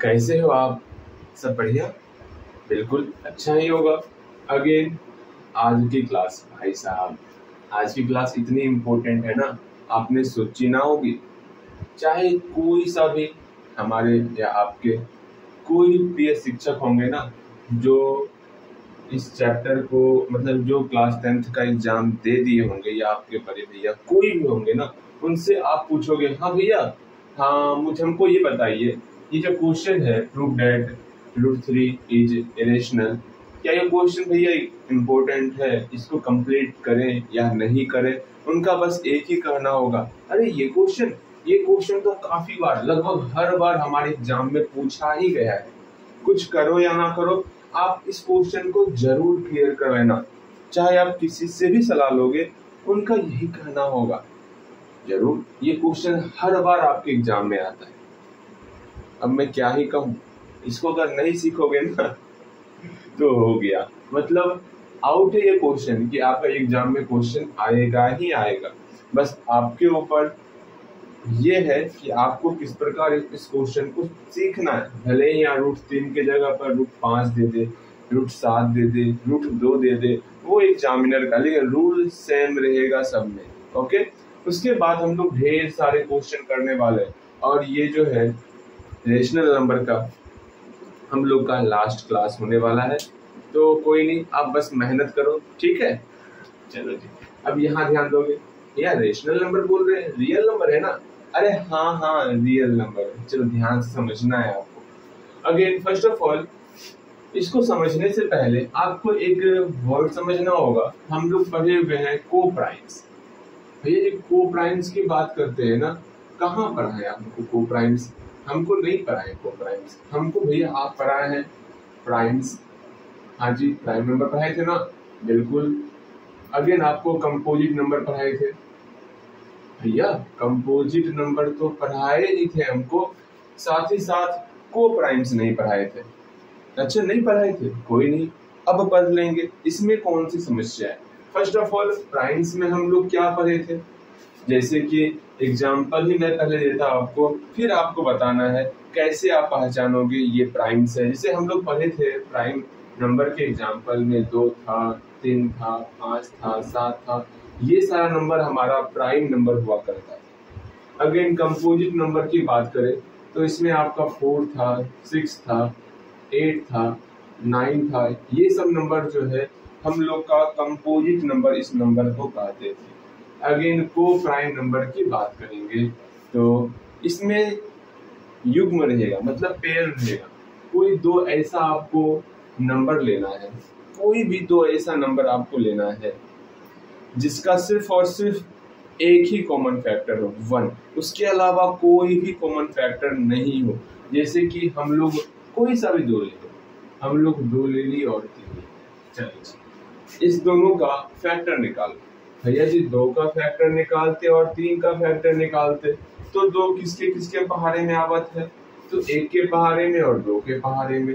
कैसे हो आप? सब बढ़िया? बिल्कुल अच्छा ही होगा। अगेन आज की क्लास भाई साहब, आज की क्लास इतनी इम्पोर्टेंट है ना, आपने सोची ना होगी। चाहे कोई सा भी हमारे या आपके कोई प्रिय शिक्षक होंगे ना, जो इस चैप्टर को मतलब जो क्लास टेंथ का एग्ज़ाम दे दिए होंगे, या आपके बड़े भैया कोई भी होंगे ना, उनसे आप पूछोगे हाँ भैया हाँ मुझे हमको ये बताइए ये जो क्वेश्चन है prove that root three is irrational क्या ये क्वेश्चन भैया इम्पोर्टेंट है? इसको कंप्लीट करें या नहीं करें? उनका बस एक ही कहना होगा। अरे ये क्वेश्चन ये क्वेश्चन तो काफ़ी बार, लगभग हर बार हमारे एग्ज़ाम में पूछा ही गया है। कुछ करो या ना करो, आप इस क्वेश्चन को ज़रूर क्लियर कर लेना चाहे आप किसी से भी सलाह लोगे, उनका यही कहना होगा। ज़रूर, ये क्वेश्चन हर बार आपके एग्ज़ाम में आता है। अब मैं क्या ही कहूँ? इसको अगर नहीं सीखोगे ना तो हो गया। मतलब आउट है ये क्वेश्चन कि आपका एग्ज़ाम में क्वेश्चन आएगा ही आएगा। बस आपके ऊपर ये है कि आपको किस प्रकार इस क्वेश्चन को सीखना है। भले ही यहाँ रूट तीन के जगह पर रूट पाँच दे दे रूट सात दे दे रूट दो दे दे, वो एग्जामिनर का, लेकिन रूल सेम रहेगा सब में ओके उसके बाद हम लोग ढेर सारे क्वेश्चन करने वाले हैं। और ये जो है रेशनल नंबर का हम लोग का लास्ट क्लास होने वाला है। तो कोई नहीं, आप बस मेहनत करो, ठीक है? चलो जी। अब यहाँ ध्यान दोगे। यार रेशनल नंबर बोल रहे हैं। रियल नंबर है ना? अरे हाँ हाँ रियल नंबर चलो, ध्यान से समझना है आपको। अगेन फ़र्स्ट ऑफ़ ऑल इसको समझने से पहले आपको एक वर्ड समझना होगा। हम लोग पढ़े हुए हैं को प्राइम्स भैया, ये को प्राइम्स की बात करते हैं ना? कहाँ पढ़ा है आपको को प्राइम्स हमको नहीं पढ़ाए को प्राइम्स हमको भैया, आप पढ़ाए हैं प्राइम्स हाँ जी प्राइम नंबर पढ़ाए थे ना? बिल्कुल। अगेन आपको कंपोजिट नंबर पढ़ाए थे। भैया कंपोजिट नंबर तो पढ़ाए ही थे हमको। साथ ही साथ को प्राइम्स नहीं पढ़ाए थे। अच्छा नहीं पढ़ाए थे? कोई नहीं। अब पढ़ लेंगे। इसमें कौन सी समस्या है? फ़र्स्ट ऑफ़ ऑल प्राइम्स में हम लोग क्या पढ़े थे? जैसे कि एग्ज़ाम्पल ही मैं पहले देता हूँ आपको, फिर आपको बताना है कैसे आप पहचानोगे ये प्राइम्स है। जैसे हम लोग पढ़े थे प्राइम नंबर के एग्ज़ाम्पल में दो था, तीन था, पाँच था, सात था, ये सारा नंबर हमारा प्राइम नंबर हुआ करता है। अगेन कंपोजिट नंबर की बात करें तो इसमें आपका फोर था सिक्स था एट था नाइन था, ये सब नंबर जो है, हम लोग का कंपोजिट नंबर इस नंबर को कहते थे। अगेन को प्राइम नंबर की बात करेंगे। तो इसमें युग्म रहेगा मतलब पेयर रहेगा। कोई दो ऐसा आपको नंबर लेना है, कोई भी दो ऐसा नंबर आपको लेना है, जिसका सिर्फ़ और सिर्फ़ एक ही कॉमन फैक्टर हो वन उसके अलावा कोई भी कॉमन फैक्टर नहीं हो। जैसे कि हम लोग कोई सा भी दो ले लो, हम लोग दो ले ली और तीन ले चलिए, इस दोनों का फैक्टर निकालो भैया जी, दो का फैक्टर निकालते और तीन का फैक्टर निकालते तो दो किसके किसके पहाड़े में आवत है? तो एक के पहाड़े में और दो के पहाड़े में।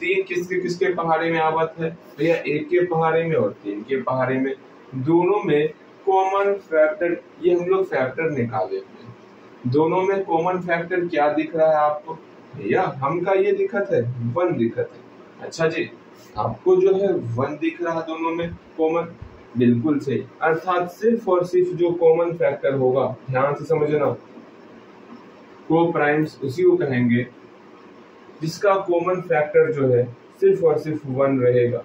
तीन किसके किसके पहाड़े में आवत है? भैया, एक के पहाड़े में और तीन के पहाड़े में। दोनों में कॉमन फैक्टर ये हम लोग फैक्टर निकाले हुए दोनों में कॉमन फैक्टर क्या दिख रहा है आपको? भैया, हम का ये दिखत है, वन दिखत है। अच्छा जी, आपको जो है वन दिख रहा है दोनों में कॉमन बिल्कुल सही। अर्थात सिर्फ़ और सिर्फ़ जो कॉमन फैक्टर होगा, ध्यान से समझना को प्राइम्स उसी को कहेंगे, जिसका कॉमन फैक्टर जो है, सिर्फ़ और सिर्फ़ वन रहेगा।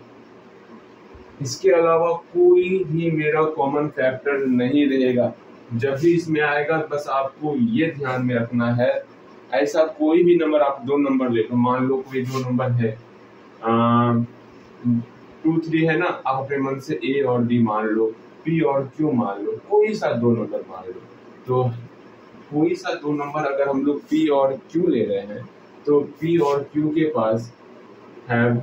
इसके अलावा कोई भी मेरा कॉमन फैक्टर नहीं रहेगा। जब भी इसमें आएगा, बस आपको ये ध्यान में रखना है, ऐसा कोई भी नंबर आप दो नंबर ले लो। मान लो कोई दो नंबर है टू थ्री है ना, आप अपने मन से ए और डी मान लो पी और क्यू मान लो, कोई सा दो नंबर मान लो। तो कोई सा दो नंबर अगर हम लोग पी और क्यू ले रहे हैं तो पी और क्यू के पास have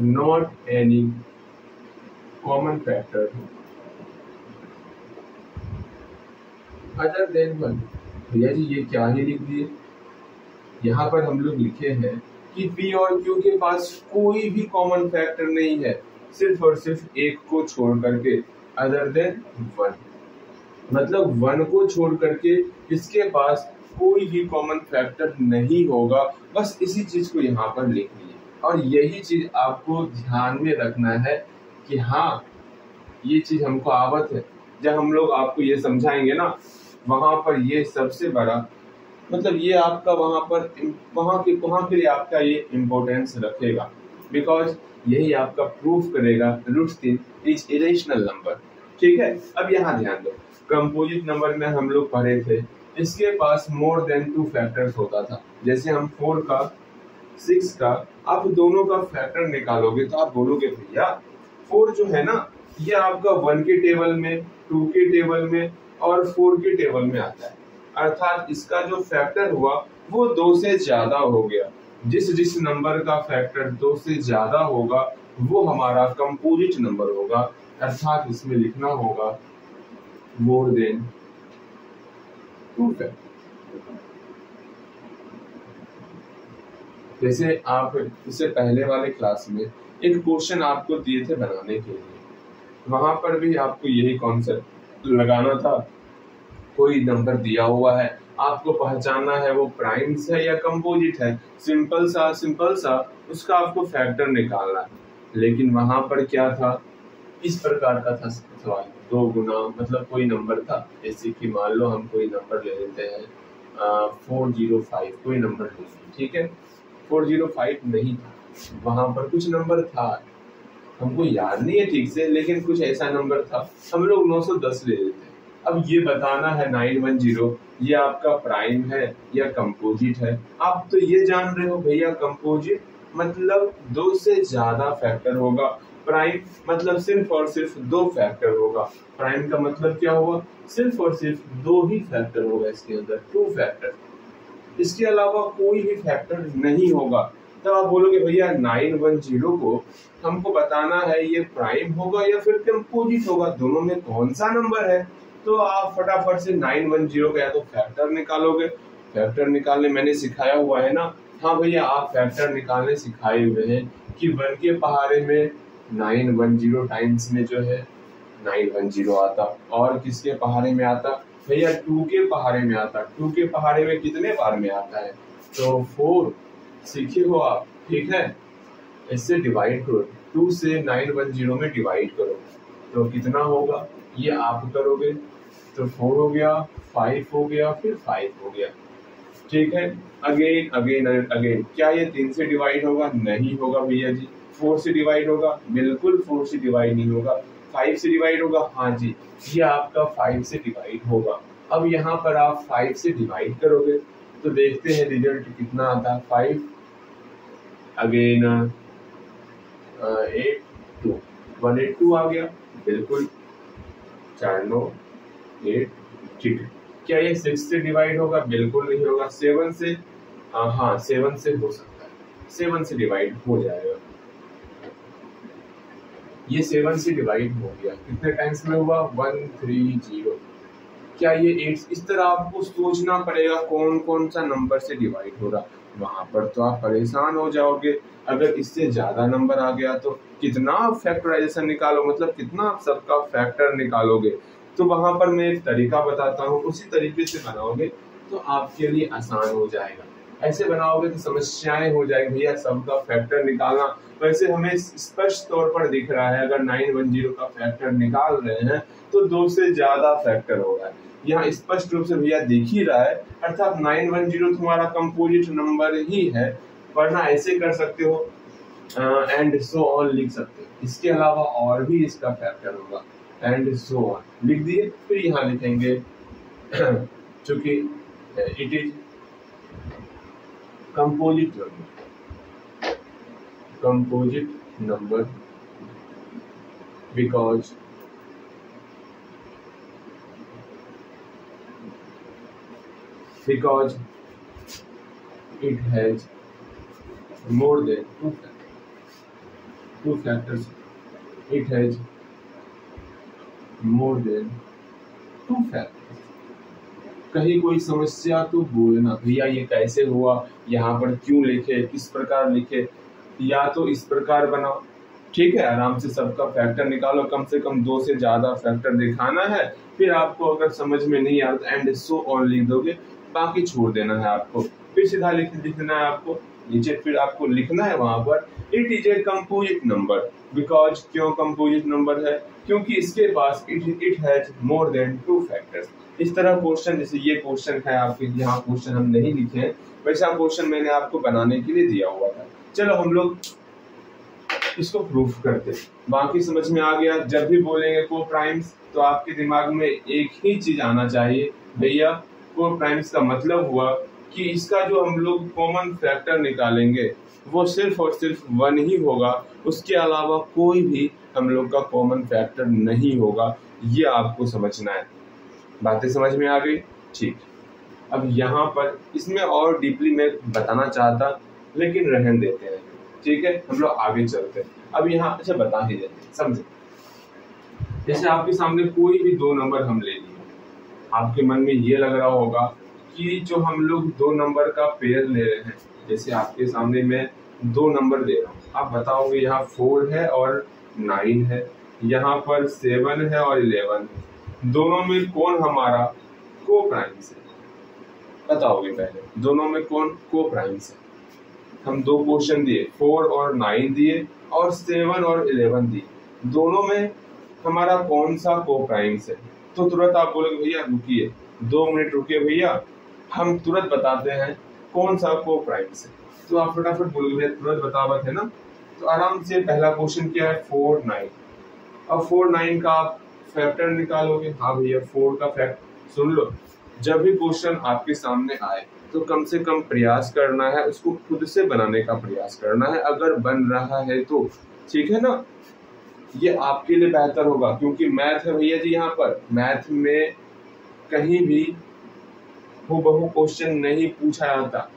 not any common factor other than one भैया जी, ये क्या ही लिख दिए? यहाँ पर हम लोग लिखे हैं कि पी और क्यू के पास कोई भी कॉमन फैक्टर नहीं है। सिर्फ़ और सिर्फ़ एक को छोड़ करके अदर देन वन मतलब वन को छोड़ करके इसके पास कोई भी कॉमन फैक्टर नहीं होगा, बस इसी चीज़ को यहाँ पर लिख लीजिए। और यही चीज़ आपको ध्यान में रखना है कि हाँ ये चीज़ हमको आवत है। जब हम लोग आपको ये समझाएँगे ना, वहाँ पर ये सबसे बड़ा मतलब ये आपका वहाँ पर वहाँ के वहाँ के लिए आपका ये इम्पोर्टेंस रखेगा। बिकॉज़ यही आपका प्रूफ करेगा रूट तीन इज़ इरेशनल नंबर ठीक है? अब यहाँ ध्यान दो। कंपोजिट नंबर में हम लोग पढ़े थे, इसके पास मोर देन टू फैक्टर्स होता था। जैसे हम फोर का सिक्स का, आप दोनों का फैक्टर निकालोगे तो आप बोलोगे, भैया फोर जो है ना, ये आपका वन के टेबल में टू के टेबल में और फोर के टेबल में आता है। अर्थात इसका जो फैक्टर हुआ, वो दो से ज़्यादा हो गया। जिस जिस नंबर का फैक्टर दो से ज़्यादा होगा, वो हमारा कंपोजिट नंबर होगा। अर्थात इसमें लिखना होगा मोर देन टू फैक्टर जैसे आप इससे पहले वाले क्लास में एक क्वेश्चन आपको दिए थे बनाने के लिए। वहाँ पर भी आपको यही कॉन्सेप्ट लगाना था। कोई नंबर दिया हुआ है। आपको पहचानना है वो प्राइम्स है या कंपोजिट है। सिंपल सा सिंपल सा, उसका आपको फैक्टर निकालना है। लेकिन वहाँ पर क्या था? इस प्रकार का था सवाल। दो गुना मतलब कोई नंबर था। जैसे कि मान लो हम कोई नंबर ले लेते हैं फोर ज़ीरो फाइव, कोई नंबर ले ठीक है? फोर ज़ीरो फाइव नहीं था। वहाँ पर कुछ नंबर था। हमको याद नहीं है ठीक से, लेकिन कुछ ऐसा नंबर था। हम लोग नौ सौ दस ले लेते अब ये बताना है नाइन वन ज़ीरो, ये आपका प्राइम है या कंपोजिट है? आप तो ये जान रहे हो भैया, कंपोजिट मतलब दो से ज़्यादा फैक्टर होगा। प्राइम मतलब सिर्फ़ और सिर्फ़ दो फैक्टर होगा। प्राइम का मतलब क्या हुआ? सिर्फ़ और सिर्फ़ दो ही फैक्टर होगा इसके अंदर टू फैक्टर इसके अलावा कोई भी फैक्टर नहीं होगा। तब आप बोलोगे भैया, नाइन वन ज़ीरो को हमको बताना है ये प्राइम होगा या फिर कंपोजिट होगा? दोनों में कौन सा नंबर है? तो आप फटाफट से नाइन वन ज़ीरो का या तो फैक्टर निकालोगे। फैक्टर निकालने मैंने सिखाया हुआ है ना। हाँ भैया, आप फैक्टर निकालने सिखाए हुए हैं कि वन के पहाड़े में नाइन वन ज़ीरो टाइम्स में जो है, नाइन वन ज़ीरो आता और किसके पहाड़े में आता? भैया टू के पहाड़े में आता। टू के पहाड़े में कितने बार में आता है? तो फोर सीखे हो आप? ठीक है? इससे डिवाइड करो। टू से नाइन वन ज़ीरो में डिवाइड करो। तो कितना होगा? ये आप करोगे। तो फोर हो गया फाइव हो गया, फिर फाइव हो गया। ठीक है? अगेन अगेन अगेन क्या ये तीन से डिवाइड होगा? नहीं होगा भैया जी। फोर से डिवाइड होगा? बिल्कुल फोर से डिवाइड नहीं होगा। फाइव से डिवाइड होगा? हाँ जी। ये आपका फाइव से डिवाइड होगा। अब यहाँ पर आप फाइव से डिवाइड करोगे। तो देखते हैं रिज़ल्ट कितना आता है। Five again eight two one eight two आ गया। बिल्कुल। चार नौ। एट ठीक है। क्या ये सिक्स से डिवाइड होगा? बिल्कुल नहीं होगा। सेवन से आ, हाँ सेवन से हो सकता है। सेवन से डिवाइड हो जाएगा। ये सेवन से डिवाइड हो गया। कितने टाइम्स में हुआ? वन थ्री ज़ीरो क्या ये एट इस तरह आपको सोचना पड़ेगा कौन कौन सा नंबर से डिवाइड हो रहा। वहाँ पर तो आप परेशान हो जाओगे। अगर इससे ज़्यादा नंबर आ गया तो कितना फैक्टराइजेशन निकालो मतलब कितना सबका फैक्टर निकालोगे? तो वहाँ पर मैं एक तरीका बताता हूँ, उसी तरीके से बनाओगे तो आपके लिए आसान हो जाएगा। ऐसे बनाओगे तो समस्याएँ हो जाएगी, भैया सबका फैक्टर निकालना। वैसे हमें स्पष्ट तौर पर दिख रहा है, अगर नाइन वन ज़ीरो का फैक्टर निकाल रहे हैं तो दो से ज़्यादा फैक्टर हो रहा है। यहाँ स्पष्ट रूप से भैया दिख ही रहा है, अर्थात नाइन वन ज़ीरो तुम्हारा कंपोजिट नंबर ही है, वरना ऐसे कर सकते हो एंड सो ऑन लिख सकते हो। इसके अलावा और भी इसका फैक्टर होगा। एंड सो ऑन लिख दिए, फिर यहाँ लिखेंगे, चूँकि it is composite number composite number because because it has more than two factors two factors it has more than two factors. कहीं कोई समस्या तो बोलना भैया, ये कैसे हुआ? यहाँ पर क्यों लिखे? किस प्रकार लिखे? या तो इस प्रकार बनाओ। ठीक है, आराम से सबका फैक्टर निकालो। कम से कम दो से ज़्यादा फैक्टर दिखाना है। फिर आपको अगर समझ में नहीं आता एंड सो ऑन लिख दोगे। बाकी छोड़ देना है आपको। फिर सीधा लिख लिखना है आपको। नीचे फिर आपको लिखना है वहाँ पर it is a composite number because क्यों कंपोजिट नंबर है? क्योंकि इसके पास it it has more than two factors इस तरह क्वेश्चन जैसे ये क्वेश्चन है आपके यहाँ क्वेश्चन हम नहीं लिखे हैं। वैसा क्वेश्चन मैंने आपको बनाने के लिए दिया हुआ था। चलो हम लोग इसको प्रूफ करते बाकी समझ में आ गया? जब भी बोलेंगे को प्राइम्स तो आपके दिमाग में एक ही चीज़ आना चाहिए। भैया को प्राइम्स का मतलब हुआ कि इसका जो हम लोग कॉमन फैक्टर निकालेंगे, वो सिर्फ़ और सिर्फ़ वन ही होगा। उसके अलावा कोई भी हम लोग का कॉमन फैक्टर नहीं होगा। ये आपको समझना है। बातें समझ में आ गई? ठीक। अब यहाँ पर इसमें और डीपली मैं बताना चाहता, लेकिन रहन देते हैं। ठीक है? हम लोग आगे चलते हैं। अब यहाँ अच्छा बता ही देते समझो? जैसे आपके सामने कोई भी दो नंबर हम ले लिए आपके मन में ये लग रहा होगा कि जो हम लोग दो नंबर का पेयर ले रहे हैं, जैसे आपके सामने मैं दो नंबर दे रहा हूँ। आप बताओगे यहाँ फोर है और नाइन है। यहाँ पर सेवन है और इलेवन है। दोनों में कौन हमारा को प्राइम्स है? बताओगे पहले। दोनों में कौन को प्राइम्स है? हम दो क्वेश्चन दिए फोर और नाइन दिए और सेवन और इलेवन दिए। दोनों में हमारा कौन सा को प्राइम्स है? तो तुरंत आप बोलोगे, भैया, रुकिए। दो मिनट रुकिए, भैया। हम तुरंत बताते हैं कौन सा को प्राइम्स है। तो आप फटाफट बोलोगे भैया तुरंत बतावत है ना? तो आराम से पहला क्वेश्चन क्या है? फोर नाइन अब फोर नाइन का आप फैक्टर निकालोगे। हाँ भैया फोर का फैक्ट सुन लो। जब भी क्वेश्चन आपके सामने आए तो कम से कम प्रयास करना है, उसको खुद से बनाने का प्रयास करना है। अगर बन रहा है तो ठीक है ना? ये आपके लिए बेहतर होगा, क्योंकि मैथ है भैया जी यहाँ पर। मैथ में कहीं भी वो बहु क्वेश्चन नहीं पूछा जाता।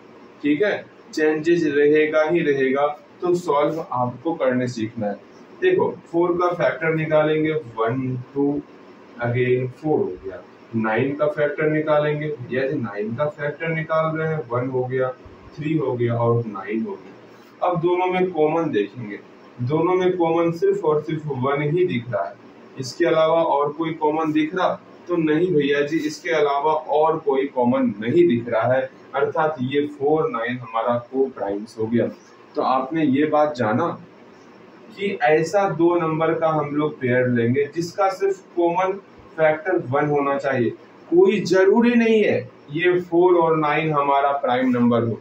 ठीक है? चेंजेस रहेगा ही रहेगा तो सॉल्व आपको करने सीखना है। देखो फोर का फैक्टर निकालेंगे वन टू अगेन फोर हो गया। नाइन का फैक्टर निकालेंगे यदि नाइन का फैक्टर निकाल रहे हैं वन हो गया थ्री हो गया और नाइन हो गया। अब दोनों में कॉमन देखेंगे। दोनों में कॉमन सिर्फ़ और सिर्फ़ वन ही दिख रहा है। इसके अलावा और कोई कॉमन दिख रहा? तो नहीं भैया जी, इसके अलावा और कोई कॉमन नहीं दिख रहा है। अर्थात ये फोर नाइन हमारा को प्राइम्स हो गया। तो आपने ये बात जाना कि ऐसा दो नंबर का हम लोग पेयर लेंगे, जिसका सिर्फ़ कॉमन फैक्टर वन होना चाहिए। कोई ज़रूरी नहीं है ये फोर और नाइन हमारा प्राइम नंबर हो।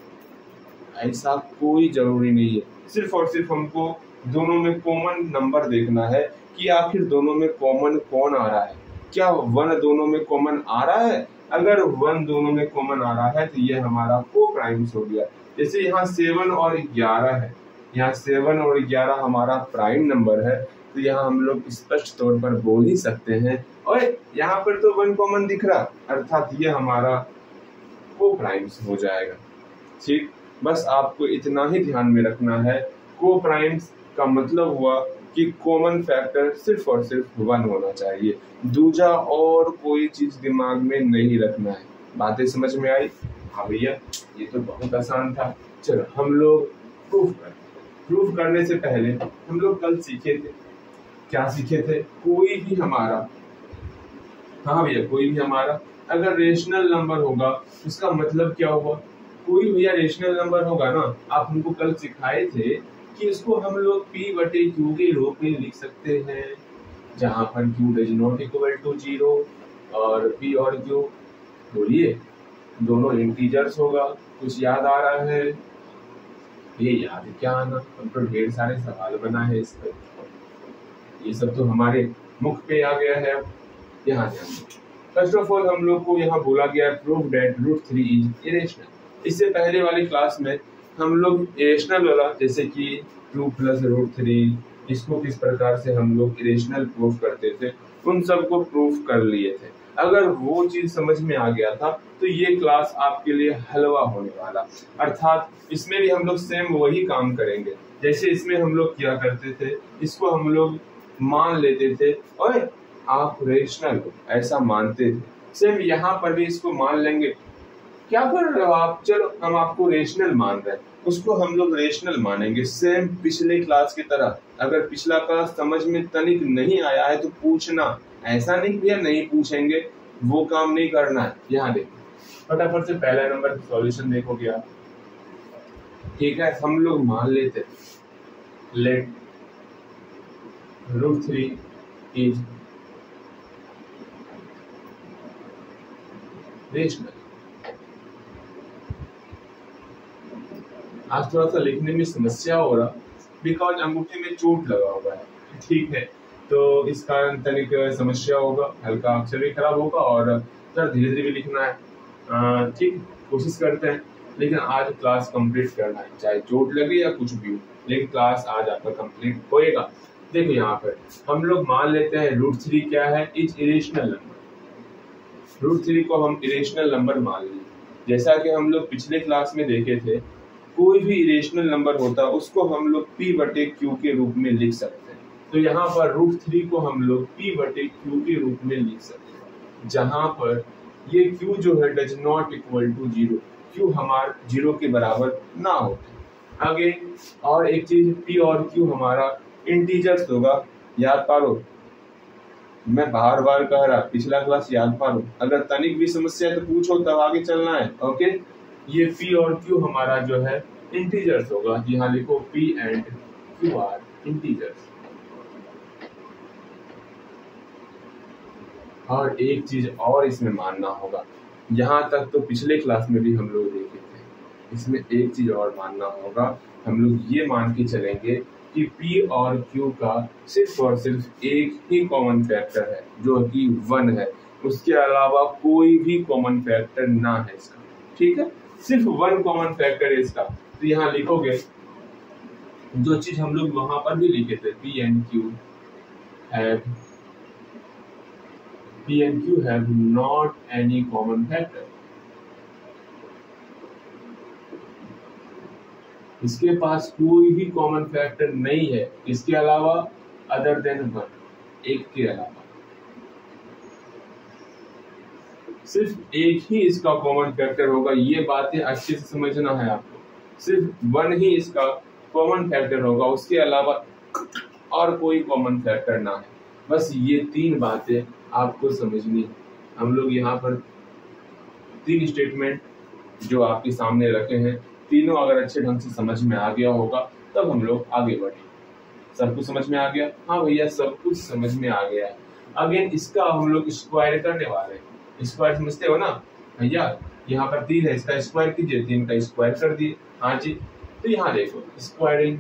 ऐसा कोई ज़रूरी नहीं है। सिर्फ़ और सिर्फ़ हमको दोनों में कॉमन नंबर देखना है कि आखिर दोनों में कॉमन कौन आ रहा है। क्या वन दोनों में कॉमन आ रहा है? अगर वन दोनों में कॉमन आ रहा है तो ये हमारा को प्राइम्स हो गया। जैसे यहाँ सेवन और ग्यारह है। यहाँ सेवन और ग्यारह हमारा प्राइम नंबर है। तो यहाँ हम लोग स्पष्ट तौर पर बोल ही सकते हैं। और यहाँ पर तो वन कॉमन दिख रहा। अर्थात ये हमारा को प्राइम्स हो जाएगा। ठीक? बस आपको इतना ही ध्यान में रखना है। को प्राइम्स का मतलब हुआ कि कॉमन फैक्टर सिर्फ़ और सिर्फ़ वन होना चाहिए। दूजा और कोई चीज़ दिमाग में नहीं रखना है। बातें समझ में आई? हाँ भैया, ये तो बहुत आसान था। चलो, हम लोग प्रूफ कर प्रूफ करने से पहले हम लोग कल सीखे थे। क्या सीखे थे? कोई भी हमारा। हाँ भैया, कोई भी हमारा। अगर रेशनल नंबर होगा, उसका मतलब क्या होगा कोई भैया रेशनल नंबर होगा ना? आप हमको कल सिखाए थे कि इसको हम लोग पी बटे क्यू के रूप में लिख सकते हैं, जहाँ पर Q does not equal to zero और पी और क्यू बोलिए, दोनों इंटीजर्स होगा। कुछ याद आ रहा है? ये याद क्या आना हम तो ढेर सारे सवाल बना है इस पर। ये सब तो हमारे मुख पे आ गया है। यहाँ ध्यान फ़र्स्ट ऑफ़ ऑल हम लोग को यहाँ बोला गया proof that root three is irrational इससे पहले वाली क्लास में हम लोग इरेशनल वाला, जैसे कि टू प्लस रूट थ्री इसको किस प्रकार से हम लोग इरेशनल प्रूफ करते थे, उन सबको प्रूफ कर लिए थे। अगर वो चीज़ समझ में आ गया था तो ये क्लास आपके लिए हलवा होने वाला। अर्थात, इसमें भी हम लोग सेम वही काम करेंगे। जैसे इसमें हम लोग क्या करते थे, इसको हम लोग मान लेते थे और आप रेशनल हो, ऐसा मानते थे। सेम यहाँ पर भी इसको मान लेंगे। क्या कर रहे हो आप? चलो, हम आपको रेशनल मान रहे हैं। उसको हम लोग रेशनल मानेंगे। सेम पिछले क्लास की तरह। अगर पिछला क्लास समझ में तनिक नहीं आया है तो पूछना। ऐसा नहीं भैया नहीं पूछेंगे। वो काम नहीं करना है। यहाँ देखो। फटाफट से पहला नंबर सॉल्यूशन देखोगे आप ठीक है हम लोग मान लेते let root three is rational आज थोड़ा सा लिखने में समस्या हो रहा बिकॉज़ अंगूठे में चोट लगा हुआ है। ठीक है तो इस कारण तनिक समस्या होगा, हल्का अक्षर भी खराब होगा और थोड़ा धीरे धीरे भी लिखना है। ठीक, कोशिश करते हैं, लेकिन आज क्लास कंप्लीट करना है, चाहे चोट लगे या कुछ भी हो, लेकिन क्लास आज आपका कंप्लीट होएगा। देखो यहाँ पर, हम लोग मान लेते हैं रूट थ्री क्या है? Is irrational number root three को हम इरेशनल नंबर मान लें। जैसा कि हम लोग पिछले क्लास में देखे थे कोई भी इरेशनल नंबर होता है उसको हम लोग पी बटे क्यू के रूप में लिख सकते हैं। तो यहाँ पर रूट थ्री को हम लोग पी बटे क्यू के रूप में लिख सकते हैं। जहाँ पर ये क्यू जो है does not equal to zero Q हमार ज़ीरो के बराबर ना हो। आगे और एक चीज़ पी और क्यू हमारा इंटीजर्स होगा। याद पारो, मैं बार बार कह रहा, पिछला क्लास याद पारो। अगर तनिक भी समस्या है तो पूछो, तब आगे चलना है ओके ये पी और क्यू हमारा जो है इंटीजर्स होगा। यहाँ लिखो P and Q are integers और एक चीज़ और इसमें मानना होगा। यहाँ तक तो पिछले क्लास में भी हम लोग देखे थे। इसमें एक चीज़ और मानना होगा। हम लोग ये मान के चलेंगे कि P और Q का सिर्फ़ और सिर्फ़ एक ही कॉमन फैक्टर है, जो कि वन है। उसके अलावा कोई भी कॉमन फैक्टर ना है इसका। ठीक है? सिर्फ़ वन कॉमन फैक्टर है इसका तो यहाँ लिखोगे, जो चीज़ हम लोग वहाँ पर भी लिखे थे P and Q have P and Q have not any common factor इसके पास कोई भी कॉमन फैक्टर नहीं है। इसके अलावा अदर देन वन एक के अलावा। सिर्फ़ एक ही इसका कॉमन फैक्टर होगा, ये बातें अच्छे से समझना है आपको। सिर्फ़ वन ही इसका कॉमन फैक्टर होगा, उसके अलावा और कोई कॉमन फैक्टर ना है। बस ये तीन बातें आपको समझनी है। हम लोग यहाँ पर तीन स्टेटमेंट जो आपके सामने रखे हैं, तीनों अगर अच्छे ढंग से समझ में आ गया होगा, तब हम लोग आगे बढ़े। सब कुछ समझ में आ गया? हाँ भैया, सब कुछ समझ में आ गया अगेन, इसका हम लोग स्क्वायर करने वाले हैं। स्क्वायर समझते हो ना? भैया, यहाँ पर तीन है, इसका स्क्वायर कीजिए, तीन का स्क्वायर कर दिए। हाँ जी तो यहाँ देखो, स्क्वायरिंग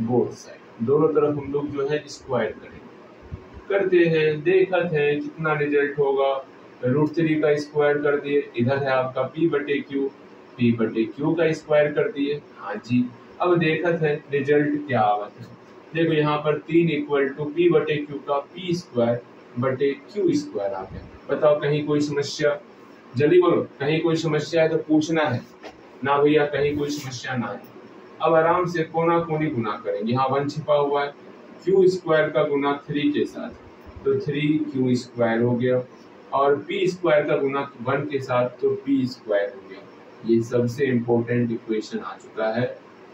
बोथ साइड। दोनों तरफ़ हम लोग जो है स्क्वायर करेंगे। करते हैं, देखते हैं कितना रिज़ल्ट होगा। रूट थ्री का स्क्वायर कर दिए, इधर है आपका पी बटे क्यू, पी बटे क्यू का स्क्वायर कर दिए। हाँ जी, अब देखते हैं रिज़ल्ट क्या आवत है। देखो, यहाँ पर तीन इक्वल टू पी बटे क्यू का पी स्क्वायर बटे क्यू स्क्वायर आ गया बताओ कहीं कोई समस्या? जल्दी बोलो, कहीं कोई समस्या है तो पूछना है। ना भैया, कहीं कोई समस्या ना है। अब आराम से कोना कोनी गुना करेंगे। यहाँ वन छिपा हुआ है। क्यू स्क्वायर का गुना थ्री के साथ। तो थ्री क्यू स्क्वायर हो गया। और पी स्क्वायर का गुना वन के साथ तो पी स्क्वायर हो गया। ये सबसे इम्पोर्टेंट इक्वेशन आ चुका है।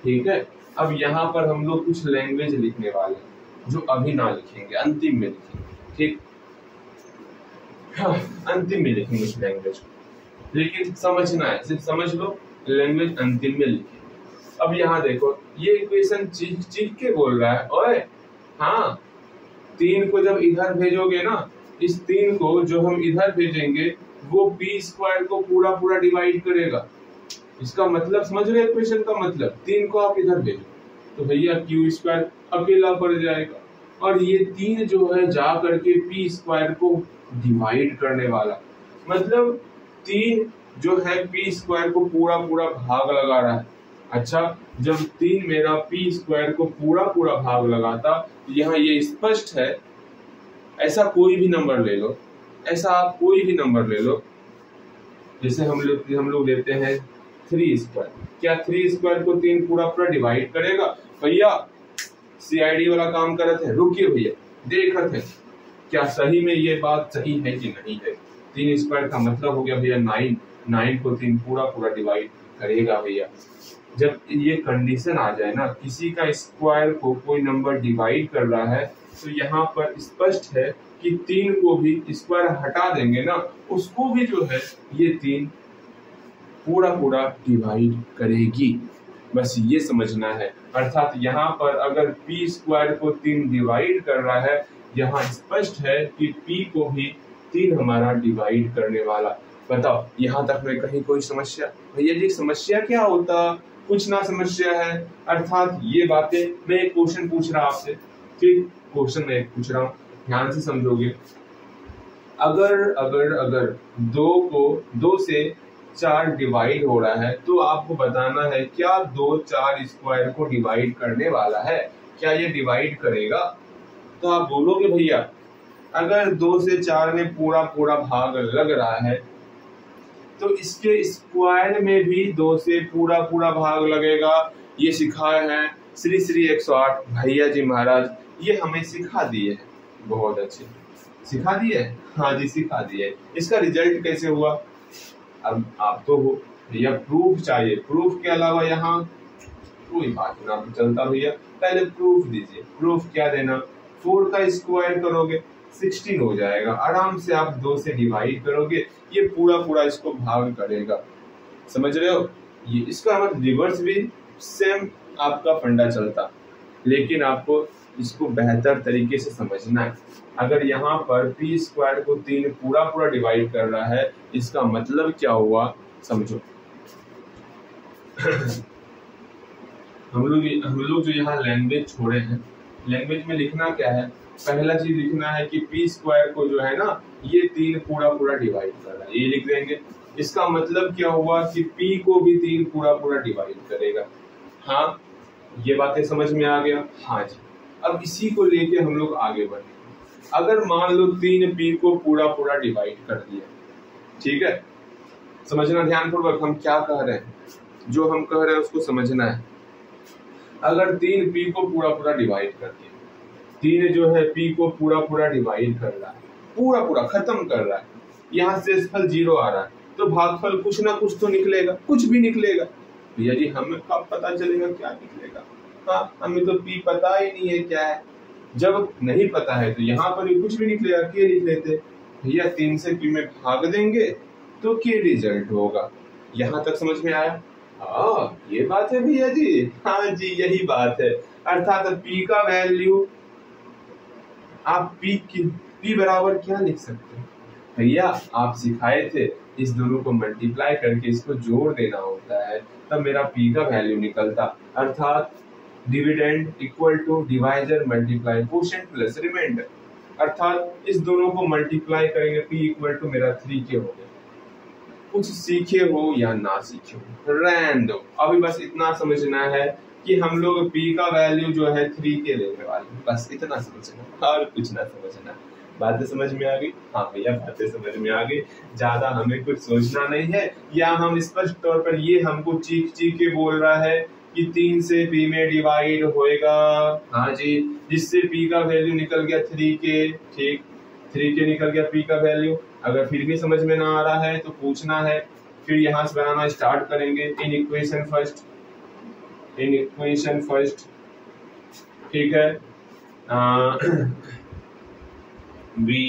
ठीक है? अब यहाँ पर हम लोग कुछ लैंग्वेज लिखने वाले हैं, जो अभी ना लिखेंगे, अंतिम में लिखेंगे। ठीक? अंतिम में लिखेंगे उस लैंग्वेज को। लेकिन समझना है, सिर्फ़ समझ लो लैंग्वेज अंतिम में लिखे। अब यहाँ देखो, ये इक्वेशन चीख चीख के बोल रहा है, ओए हाँ तीन को जब इधर भेजोगे ना, इस तीन को जो हम इधर भेजेंगे, वो पी स्क्वायर को पूरा पूरा डिवाइड करेगा। इसका मतलब समझ रहे इक्वेशन का मतलब? तीन को आप इधर भेजो। तो भैया क्यू स्क्वायर अकेला पड़ जाएगा। और ये तीन जो है, जा करके पी स्क्वायर को डिवाइड करने वाला। मतलब तीन जो है पी स्क्वायर को पूरा पूरा भाग लगा रहा है। अच्छा जब तीन मेरा पी स्क्वायर को पूरा पूरा भाग लगाता, यहाँ ये स्पष्ट है, ऐसा कोई भी नंबर ले लो, ऐसा आप कोई भी नंबर ले लो, जैसे हम लोग हम लोग लेते हैं थ्री स्क्वायर क्या थ्री स्क्वायर को तीन पूरा पूरा डिवाइड करेगा? भैया सीआईडी वाला काम करते हैं रुकिए भैया देखते हैं क्या सही में ये बात सही है कि नहीं है? तीन स्क्वायर का मतलब हो गया भैया नाइन नाइन को तीन पूरा पूरा डिवाइड करेगा भैया। जब ये कंडीशन आ जाए ना, किसी का स्क्वायर को कोई नंबर डिवाइड कर रहा है तो यहाँ पर स्पष्ट है कि तीन को भी स्क्वायर हटा देंगे ना, उसको भी जो है ये तीन पूरा पूरा डिवाइड करेगी। बस ये समझना है। अर्थात यहाँ पर अगर पी स्क्वायर को तीन डिवाइड कर रहा है यहाँ स्पष्ट है कि पी को भी तीन हमारा डिवाइड करने वाला। बताओ, यहाँ तक में कहीं कोई समस्या? भैया जी, समस्या क्या होता? कुछ ना समस्या है। अर्थात ये बातें मैं एक क्वेश्चन पूछ रहा आपसे। ठीक क्वेश्चन मैं पूछ रहा हूँ। ध्यान से समझोगे। अगर अगर अगर दो को, दो से चार डिवाइड हो रहा है तो आपको बताना है, क्या दो चार स्क्वायर को डिवाइड करने वाला है? क्या ये डिवाइड करेगा? तो आप बोलोगे, भैया, अगर दो से चार में पूरा पूरा भाग लग रहा है तो इसके स्क्वायर में भी दो से पूरा पूरा भाग लगेगा। ये सिखाए हैं श्री श्री एक सौ आठ भैया जी महाराज। ये हमें सिखा दिए बहुत अच्छे। सिखा दिए हाँ? जी, सिखा दिए इसका रिज़ल्ट कैसे हुआ? अब आप तो हो। भैया प्रूफ चाहिए। प्रूफ के अलावा यहाँ कोई बात ना। चलता भैया, पहले प्रूफ दीजिए। प्रूफ क्या देना? फोर का स्क्वायर करोगे, सिक्सटीन हो जाएगा। आराम से आप दो से डिवाइड करोगे, ये पूरा पूरा इसको भाग करेगा। समझ रहे हो? ये इसका मतलब रिवर्स भी सेम आपका फंडा चलता। लेकिन आपको इसको बेहतर तरीके से समझना है। अगर यहाँ पर पी स्क्वायर को तीन पूरा पूरा डिवाइड कर रहा है, इसका मतलब क्या हुआ? समझो। हम लोग हम लोग जो यहाँ लैंग्वेज छोड़े हैं लैंग्वेज में लिखना क्या है? पहला चीज़ लिखना है कि पी स्क्वायर को जो है ना, ये तीन पूरा पूरा डिवाइड कर रहा है। ये लिख देंगे। इसका मतलब क्या हुआ कि पी को भी तीन पूरा पूरा डिवाइड करेगा। हाँ ये बातें समझ में आ गया? हाँ जी। अब इसी को लेके हम लोग आगे बढ़े। अगर मान लो तीन पी को पूरा पूरा डिवाइड कर दिया, ठीक है? समझना ध्यानपूर्वक हम क्या कह रहे हैं? जो हम कह रहे हैं उसको समझना है। अगर तीन पी को पूरा पूरा डिवाइड कर दिया, तीन जो है पी को पूरा पूरा डिवाइड कर रहा है पूरा पूरा खत्म कर रहा है, यहाँ से फल ज़ीरो आ रहा है तो भागफल कुछ ना कुछ तो निकलेगा, कुछ भी निकलेगा। भैया जी, हमें कब पता चलेगा क्या निकलेगा? हाँ हमें तो पी पता ही नहीं है क्या है। जब नहीं पता है तो यहाँ पर भी कुछ भी निकलेगा के लिख लेते। भैया, तीन से पी में भाग देंगे तो के रिज़ल्ट होगा। यहाँ तक समझ में आया? हाँ ये बात है भैया जी। हाँ जी, यही बात है। अर्थात पी का वैल्यू आप पी की पी बराबर क्या लिख सकते हैं? भैया, आप सिखाए थे इस दोनों को मल्टीप्लाई करके इसको जोड़ देना होता है, तब मेरा पी का वैल्यू निकलता। अर्थात dividend equal to divisor multiply question plus reminder अर्थात इस दोनों को मल्टीप्लाई करेंगे पी इक्वल टू मेरा थ्री के हो गया। कुछ सीखे हो या ना सीखे हो। रैंड अभी बस इतना समझना है कि हम लोग पी का वैल्यू जो है थ्री के लेने वाले बस इतना समझना और कुछ ना समझना बातें समझ में आ गई? हाँ भैया, बातें समझ में आ गई। ज़्यादा हमें कुछ सोचना नहीं है। या हम स्पष्ट तौर पर ये हमको चीख चीख के बोल रहा है कि तीन से पी में डिवाइड होएगा। हाँ जी, जिससे पी का वैल्यू निकल गया थ्री के, ठीक? थ्री के निकल गया पी का वैल्यू अगर फिर भी समझ में ना आ रहा है तो पूछना है। फिर यहाँ से बनाना स्टार्ट करेंगे। In equation first in equation first ठीक है? बी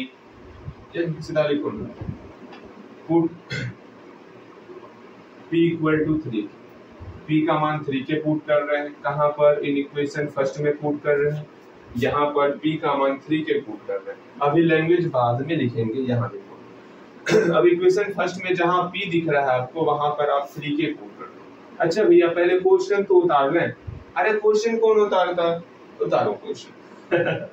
सीधा लिखो put P equal to three p का मान थ्री के पुट कर रहे हैं। कहाँ पर? इन इक्वेशन फ़र्स्ट में पुट कर रहे हैं। यहाँ पर p का मान थ्री के पुट कर रहे हैं। अभी लैंग्वेज बाद में लिखेंगे, यहाँ देखो। अब इक्वेशन फ़र्स्ट में जहाँ p दिख रहा है आपको, वहाँ पर आप थ्री के पुट कर रहे अच्छा भैया, पहले क्वेश्चन तो उतार लें। अरे क्वेश्चन कौन उतारता? उतारो क्वेश्चन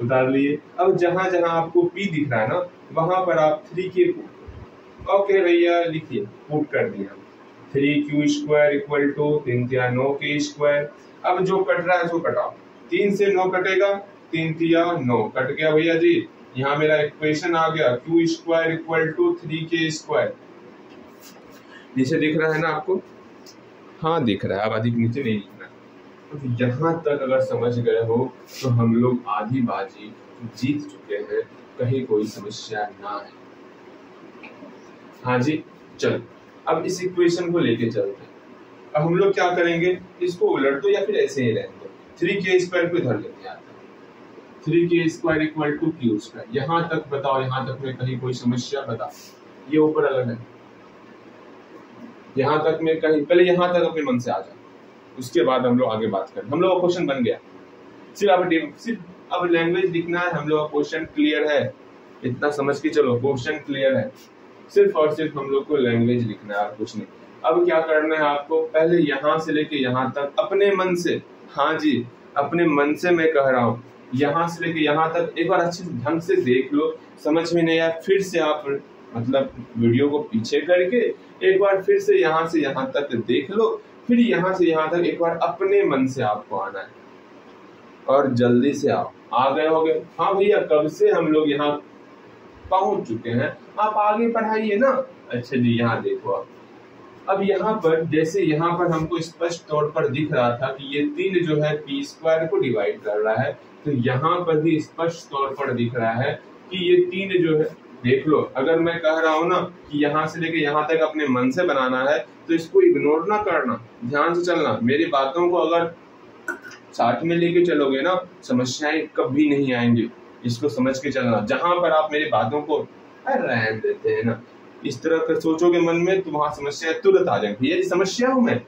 उतार लिए। अब जहाँ जहाँ आपको p दिख रहा है ना, वहाँ पर आप थ्री के पुट ओके भैया, लिखिए। पुट कर दिया। Three Q square equal to तीन नौ के स्क्वायर अब जो कट रहा है, उसको कटाओ। तीन से नौ कटेगा। तीन तिया नौ कट गया भैया जी। यहाँ मेरा इक्वेशन आ गया Q square equal to three के स्क्वायर नीचे दिख रहा है ना आपको? हाँ दिख रहा है। अब अधिक नीचे नहीं दिख रहा। तो यहाँ तक अगर समझ गए हो तो हम लोग आधी बाजी जीत चुके हैं। कहीं कोई समस्या ना है। हाँ जी, चलो। अब इस इक्वेशन को लेके चलते हैं। अब हम लोग क्या करेंगे? इसको उलट दो या फिर ऐसे ही रहने दो। थ्री के स्क्वायर को इधर लेते हैं। थ्री के square equal to Q square यहाँ तक बताओ, यहाँ तक में कहीं कोई समस्या बता। ये ऊपर अलग है। यहाँ तक में कहीं, पहले यहाँ तक अपने मन से आ जाए उसके बाद हम लोग आगे बात करें। हम लोग का क्वेश्चन बन गया। सिर्फ़ अब सिर्फ़ अब लैंग्वेज लिखना है, हम लोग का क्वेश्चन क्लियर है। इतना समझ के चलो क्वेश्चन क्लियर है। सिर्फ़ और सिर्फ़ हम लोग को लैंग्वेज लिखना है कुछ नहीं। अब क्या करना है आपको? पहले यहाँ से लेके यहाँ तक, अपने मन से। हाँ जी, अपने मन से मैं कह रहा हूँ। यहाँ से लेके यहाँ तक एक बार अच्छे ढंग से देख लो, समझ में नहीं आया। फिर से आप मतलब वीडियो को पीछे करके एक बार फिर से यहाँ से यहाँ तक देख लो। फिर यहाँ से यहाँ तक एक बार अपने मन से आपको आना है। और जल्दी से आओ। आ गए हो गए? हाँ भैया, कब से हम लोग यहाँ पहुँच चुके हैं? आप आगे पढ़ाइए ना। अच्छा जी, यहाँ देखो आप। अब यहाँ पर, जैसे यहाँ पर हमको स्पष्ट तौर पर दिख रहा था कि ये तीन जो है पी स्क्वायर को डिवाइड कर रहा है तो यहाँ पर भी स्पष्ट तौर पर दिख रहा है कि ये तीन जो है, देख लो, अगर मैं कह रहा हूँ ना कि यहाँ से लेके यहाँ तक अपने मन से बनाना है तो इसको इग्नोर ना करना, ध्यान से चलना। मेरी बातों को अगर साथ में लेके चलोगे ना, समस्याएँ कभी नहीं आएँगी। इसको समझ के चलना। जहाँ पर आप मेरी बातों को रहन देते हैं ना इस तरह कर सोचोगे मन में तो वहाँ समस्या तुरंत आ जाएँगी। भैया समस्या हूँ मैं,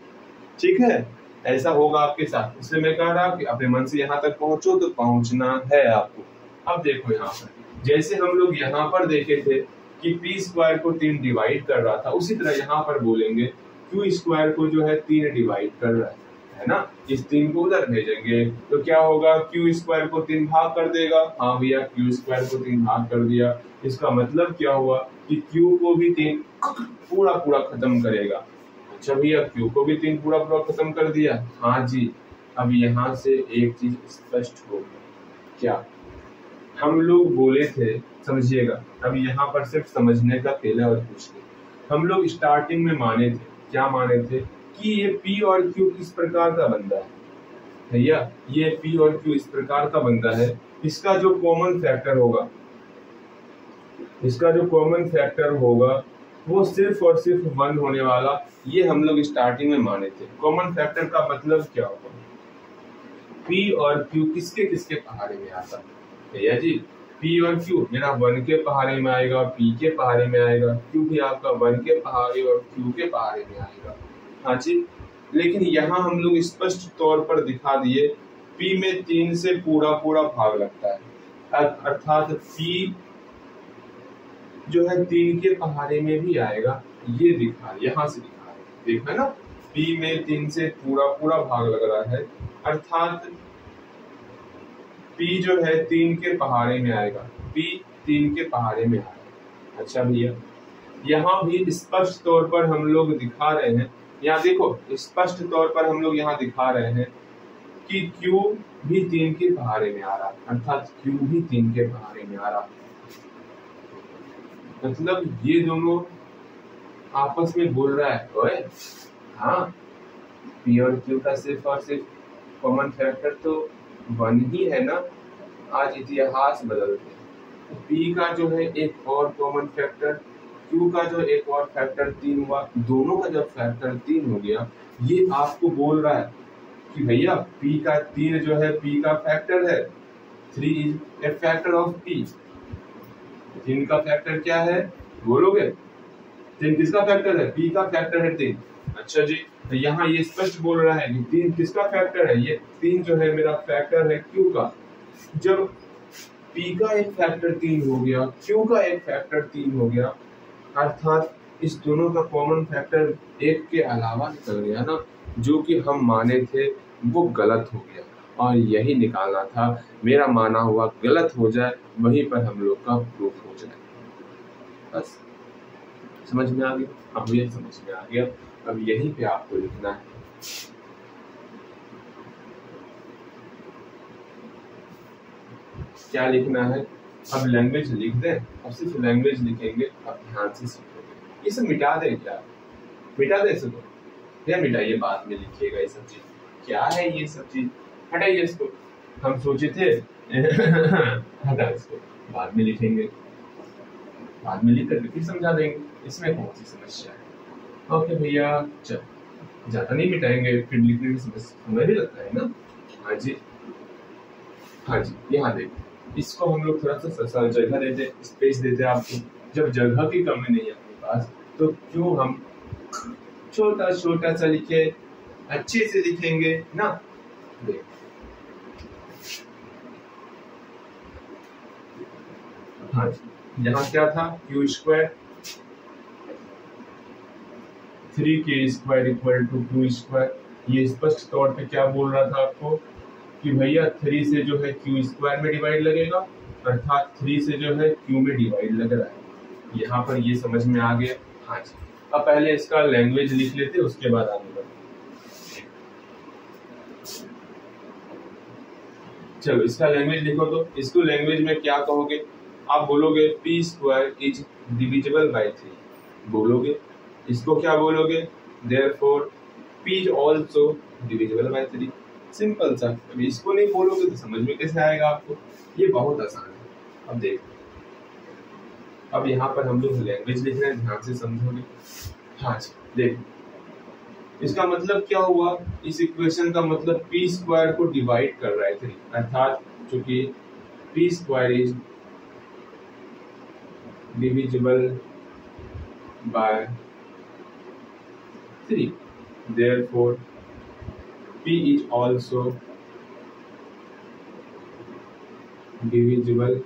ठीक है? ऐसा होगा आपके साथ। इसलिए मैं कह रहा कि अपने मन से यहाँ तक पहुंचो तो पहुँचना है आपको। अब देखो यहाँ पर। जैसे हम लोग यहाँ पर देखे थे कि पी स्क्वायर को तीन डिवाइड कर रहा था, उसी तरह यहाँ पर बोलेंगे क्यू स्क्वायर को जो है तीन डिवाइड कर रहा है है ना? इस तीन को उधर भेजेंगे तो क्या होगा? क्यू स्क्वायर को तीन भाग कर देगा। हाँ भैया क्यू स्क्वायर को तीन भाग कर दिया। इसका मतलब क्या हुआ? कि क्यू को भी तीन पूरा पूरा खत्म करेगा। अच्छा भैया क्यू को भी तीन पूरा पूरा खत्म कर दिया? हाँ जी। अब यहाँ से एक चीज़ स्पष्ट हो क्या? हम लोग बोले थे, समझिएगा। अब यहाँ पर सिर्फ़ समझने का है और कुछ नहीं। हम लोग स्टार्टिंग में माने थे। क्या माने थे? कि ये P और Q किस प्रकार का बंदा है? भैया, ये P और Q इस प्रकार का बंदा है। इसका जो कॉमन फैक्टर होगा इसका जो कॉमन फैक्टर होगा, वो सिर्फ़ और सिर्फ़ वन होने वाला, ये हम लोग स्टार्टिंग में माने थे। कॉमन फैक्टर का मतलब क्या होगा? P और Q किसके किसके पहाड़े में आता भैया जी, P और Q, मेरा वन के पहाड़े में आएगा, P के पहाड़े में आएगा, Q भी आपका वन के पहाड़े और Q के पहाड़े में आएगा। हाँ जी, लेकिन यहाँ हम लोग स्पष्ट तौर पर दिखा दिए पी में तीन से पूरा पूरा भाग लगता है। अर्थात पी जो है तीन के पहाड़े में भी आएगा। ये दिखा, यहाँ से दिखा रहे देखा ना? पी में तीन से पूरा पूरा भाग लग रहा है। अर्थात पी जो है तीन के पहाड़े में आएगा। पी तीन के पहाड़े में आएगा। अच्छा भैया, यहाँ भी स्पष्ट तौर पर हम लोग दिखा रहे हैं। यहाँ देखो, स्पष्ट तौर पर हम लोग यहाँ दिखा रहे हैं कि Q भी तीन के पहाड़े में आ रहा है। अर्थात Q भी तीन के पहाड़े में आ रहा है। मतलब ये दोनों आपस में बोल रहा है, ओए हाँ P और Q का सिर्फ़ और सिर्फ़ कॉमन फैक्टर तो वन ही है ना, आज इतिहास बदलते P का जो है एक और कॉमन फैक्टर क्यू का जो एक और फैक्टर तीन हुआ, दोनों का जब फैक्टर तीन हो गया, ये आपको बोल रहा है कि भैया पी का तीन जो है पी का फैक्टर है three is a factor of P तीन का फैक्टर क्या है? बोलोगे तीन किसका फैक्टर है? पी का फैक्टर है तीन। अच्छा जी। तो यहाँ ये स्पष्ट बोल रहा है कि तीन किसका फैक्टर है? ये तीन जो है मेरा फैक्टर है क्यू का। जब पी का एक फैक्टर तीन हो गया क्यू का एक फैक्टर तीन हो गया अर्थात इस दोनों का कॉमन फैक्टर एक के अलावा निकल गया ना जो कि हम माने थे वो गलत हो गया। और यही निकालना था। मेरा माना हुआ, गलत हो जाए, वहीं पर हम लोग का प्रूफ हो जाए। बस। समझ में आ गया? अब ये समझ में आ गया। अब यहीं पे आपको लिखना है। क्या लिखना है? अब लैंग्वेज लिख दें। अब सिर्फ़ लैंग्वेज लिखेंगे, अब ध्यान से सीखोगे। ये सब मिटा दें क्या? मिटा दे इसको क्या मिटाइए बाद में लिखिएगा ये सब चीज़? क्या है ये सब चीज़? हटाइए इसको। हम सोचे थे, हटा इसको। बाद में लिखेंगे। बाद में लिख करके फिर समझा देंगे, इसमें कौन सी समस्या है? ओके भैया, चल। ज़्यादा नहीं मिटाएँगे, फिर लिखने में समय भी लगता है ना? हाँ जी। हाँ जी, यहाँ देखो। इसको हम लोग थोड़ा सा जगह देते स्पेस देते आपको। जब जगह की कमी नहीं है अपने पास तो क्यों हम छोटा छोटा सा लिखे, अच्छे से लिखेंगे ना? देख। हाँ। यहाँ क्या था? क्यू स्क्वायर थ्री के square equal to two square ये स्पष्ट तौर पे क्या बोल रहा था आपको? कि भैया थ्री से जो है क्यू स्क्वायर में डिवाइड लगेगा, अर्थात थ्री से जो है क्यू में डिवाइड लग रहा है। यहाँ पर ये समझ में आ गया। हाँ जी। अब पहले इसका लैंग्वेज लिख लेते, उसके बाद आगे बढ़ते। चलो, इसका लैंग्वेज लिखो तो। इसको लैंग्वेज में क्या कहोगे? आप बोलोगे P square is divisible by three बोलोगे, इसको क्या बोलोगे? Therefore P is also divisible by three simple सा। अभी इसको नहीं बोलोगे तो समझ में कैसे आएगा आपको? ये बहुत आसान है। अब देखो। अब यहाँ पर हम लोग लैंग्वेज लिख रहे हैं, ध्यान से समझोगे। हाँ जी, देखो। इसका मतलब क्या हुआ? इस इक्वेशन का मतलब पी स्क्वायर को डिवाइड कर रहा है थ्री अर्थात चूँकि P square is divisible by 3 therefore, p is also divisible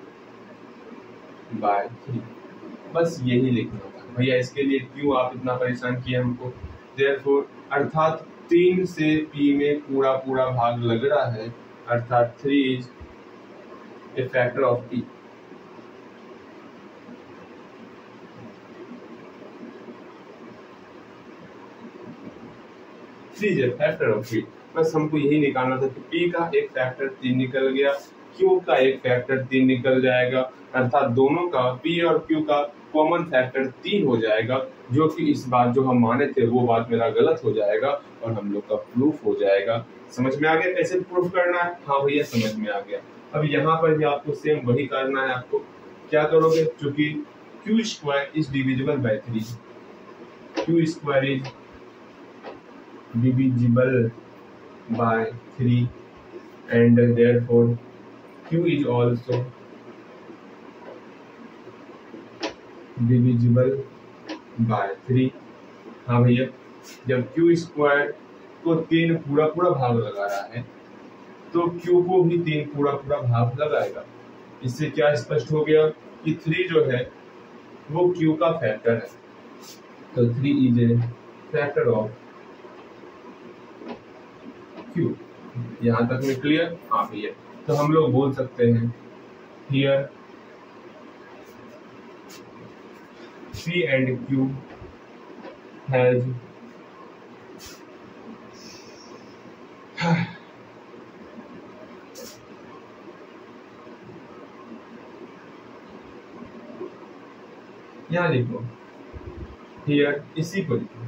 by 3 बस यही लिखना था भैया, इसके लिए क्यों आप इतना परेशान किए हमको? देयरफॉर अर्थात तीन से पी में पूरा पूरा भाग लग रहा है। अर्थात three is a factor of P three जो फैक्टर ऑफ़ पी बस हमको यही निकालना था कि पी का एक फैक्टर तीन निकल गया क्यू का एक फैक्टर तीन निकल जाएगा, अर्थात दोनों का पी और क्यू का कॉमन फैक्टर तीन हो जाएगा, जो कि इस बात जो हम माने थे, वो बात मेरा गलत हो जाएगा और हम लोग का प्रूफ हो जाएगा। समझ में आ गया कैसे प्रूफ करना है? हाँ भैया, समझ में आ गया। अब यहाँ पर भी आपको सेम वही करना है आपको। क्या करोगे? क्योंकि Q square is divisible by three Q square is divisible by 3 and therefore q is also divisible by 3 हाँ भैया, जब q स्क्वायर को तीन पूरा पूरा भाग लगा रहा है तो q को भी तीन पूरा पूरा भाग लगाएगा। इससे क्या स्पष्ट हो गया कि थ्री जो है, वो q का फैक्टर है। तो three is a factor of Q यहाँ तक में क्लियर हाँ भैया। तो हम लोग बोल सकते हैं हियर P and Q यहाँ लिखो। हियर इसी को लिखो।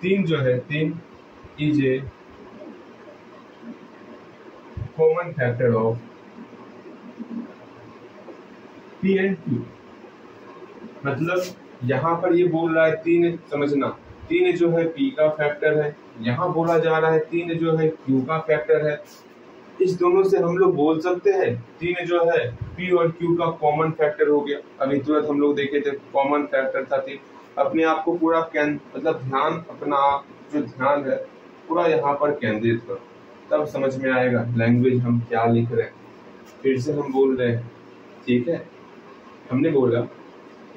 तीन जो है, तीन is a common factor of P and Q मतलब यहाँ पर ये बोल रहा है तीन, समझना। तीन जो है P का फैक्टर है, यहाँ बोला जा रहा है तीन जो है Q का फैक्टर है। इस दोनों से हम लोग बोल सकते हैं, तीन जो है P और Q का कॉमन फैक्टर हो गया। अभी तुरंत हम लोग देखे थे कॉमन फैक्टर था तीन। अपने आप को पूरा मतलब ध्यान, अपना जो ध्यान है, पूरा यहाँ पर केंद्रित करो। तब समझ में आएगा लैंग्वेज हम क्या लिख रहे हैं। फिर से हम बोल रहे हैं, ठीक है? हमने बोला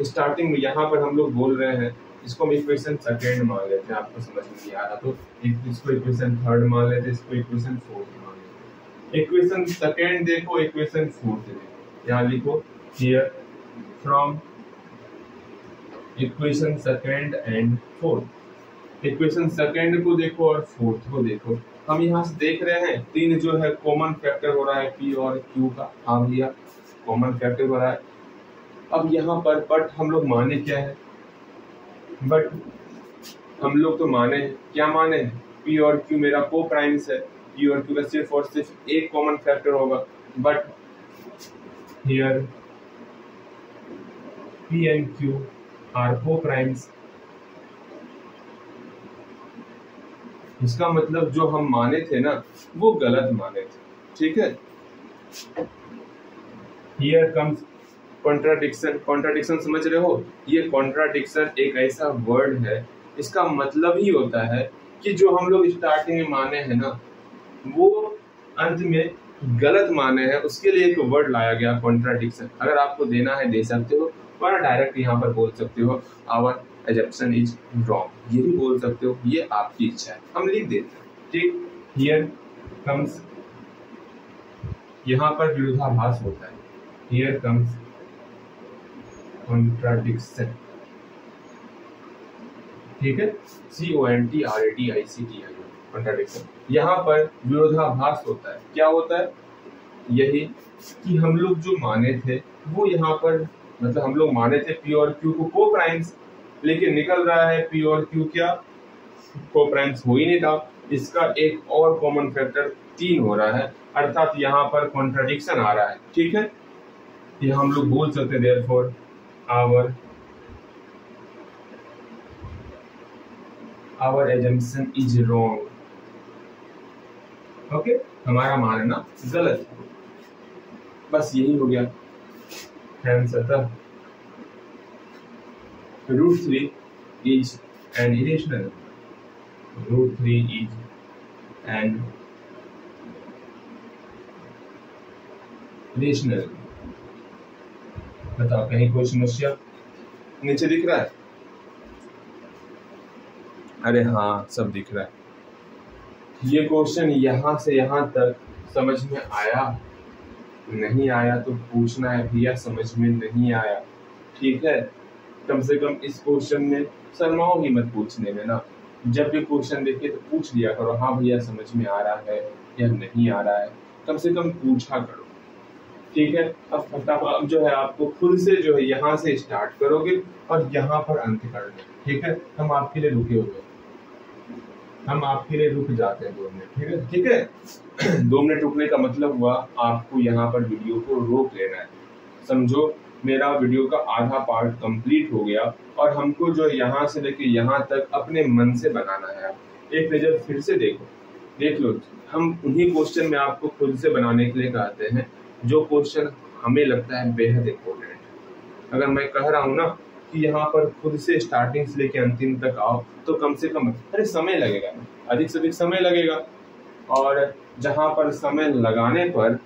स्टार्टिंग में यहाँ पर हम लोग बोल रहे हैं, इसको हम इक्वेशन सेकेंड मान लेते हैं, आपको समझ में नहीं आ रहा तो इसको इक्वेशन थर्ड मान लेते हैं, इसको इक्वेशन फोर्थ मान लेते हैं। इक्वेशन सेकेंड देखो इक्वेशन फोर्थ देखो। यहाँ लिखो here from equation second and fourth equation second को देखो और फोर्थ को देखो। हम यहाँ से देख रहे हैं, तीन जो है कॉमन फैक्टर हो रहा है पी और क्यू का। हाँ भैया कॉमन फैक्टर हो रहा है। अब यहाँ पर बट हम लोग माने क्या है? बट हम लोग तो माने क्या माने पी और क्यू मेरा को प्राइम्स है। पी और क्यू का सिर्फ़ और सिर्फ़ एक कॉमन फैक्टर होगा। But here P and Q are coprimes इसका मतलब जो हम माने थे ना, वो गलत माने थे। ठीक है? हियर कम्स कॉन्ट्राडिक्शन कॉन्ट्राडिक्शन समझ रहे हो? ये कॉन्ट्राडिक्शन एक ऐसा वर्ड है, इसका मतलब ही होता है कि जो हम लोग स्टार्टिंग में माने हैं ना, वो अंत में गलत माने हैं। उसके लिए एक वर्ड लाया गया कॉन्ट्राडिक्शन अगर आपको देना है, दे सकते हो। वरना डायरेक्ट यहाँ पर बोल सकते हो आवर एजप्शन इज़ रॉन्ग ये भी बोल सकते हो, ये आपकी इच्छा है। हम लिख देते हैं। ठीक हियर कम्स यहाँ पर विरोधाभास होता है। हियर कम्स कॉन्ट्राडिक्शन ठीक है? C O N T R A T I C T I contradiction यहाँ पर विरोधाभास होता है। क्या होता है? यही कि हम लोग जो माने थे, वो यहाँ पर मतलब हम लोग माने थे पी और क्यू को को प्राइम्स लेकिन निकल रहा है पी और क्यू क्या? को प्राइम्स हो ही नहीं था। इसका एक और कॉमन फैक्टर तीन हो रहा है, अर्थात यहाँ पर कॉन्ट्राडिक्शन आ रहा है। ठीक है? ये हम लोग बोल सकते therefore our our assumption is wrong okay हमारा मानना गलत। बस यही हो गया। अतः root three is an irrational root three is an irrational बताओ, कहीं कोई समस्या? नीचे दिख रहा है? अरे हाँ सब दिख रहा है। ये क्वेश्चन यहाँ से यहाँ तक समझ में आया। नहीं आया तो पूछना है भैया, समझ में नहीं आया। ठीक है? कम से कम इस क्वेश्चन में शर्माओ ही मत पूछने में ना। जब भी क्वेश्चन देखे तो पूछ लिया करो हाँ भैया, समझ में आ रहा है या नहीं आ रहा है। कम से कम पूछा करो। ठीक है? अब फटाफट जो है आपको खुद से जो है यहाँ से स्टार्ट करोगे और यहाँ पर अंत कर ठीक है? हम आपके लिए रुके हुए हम आपके लिए रुक जाते हैं दो मिनट, ठीक है? ठीक है। दो मिनट रुकने का मतलब हुआ, आपको यहाँ पर वीडियो को रोक लेना है। समझो, मेरा वीडियो का आधा पार्ट कंप्लीट हो गया और हमको जो यहाँ से लेके यहाँ तक अपने मन से बनाना है। एक नज़र फिर से देखो। देख लो, हम उन्हीं क्वेश्चन में आपको खुद से बनाने के लिए कहते हैं, जो क्वेश्चन हमें लगता है बेहद इम्पोर्टेंट अगर मैं कह रहा हूँ ना कि यहाँ पर खुद से स्टार्टिंग से लेके अंतिम तक आओ तो कम से कम, अरे समय लगेगा, अधिक से अधिक समय लगेगा। और जहाँ पर समय लगाने पर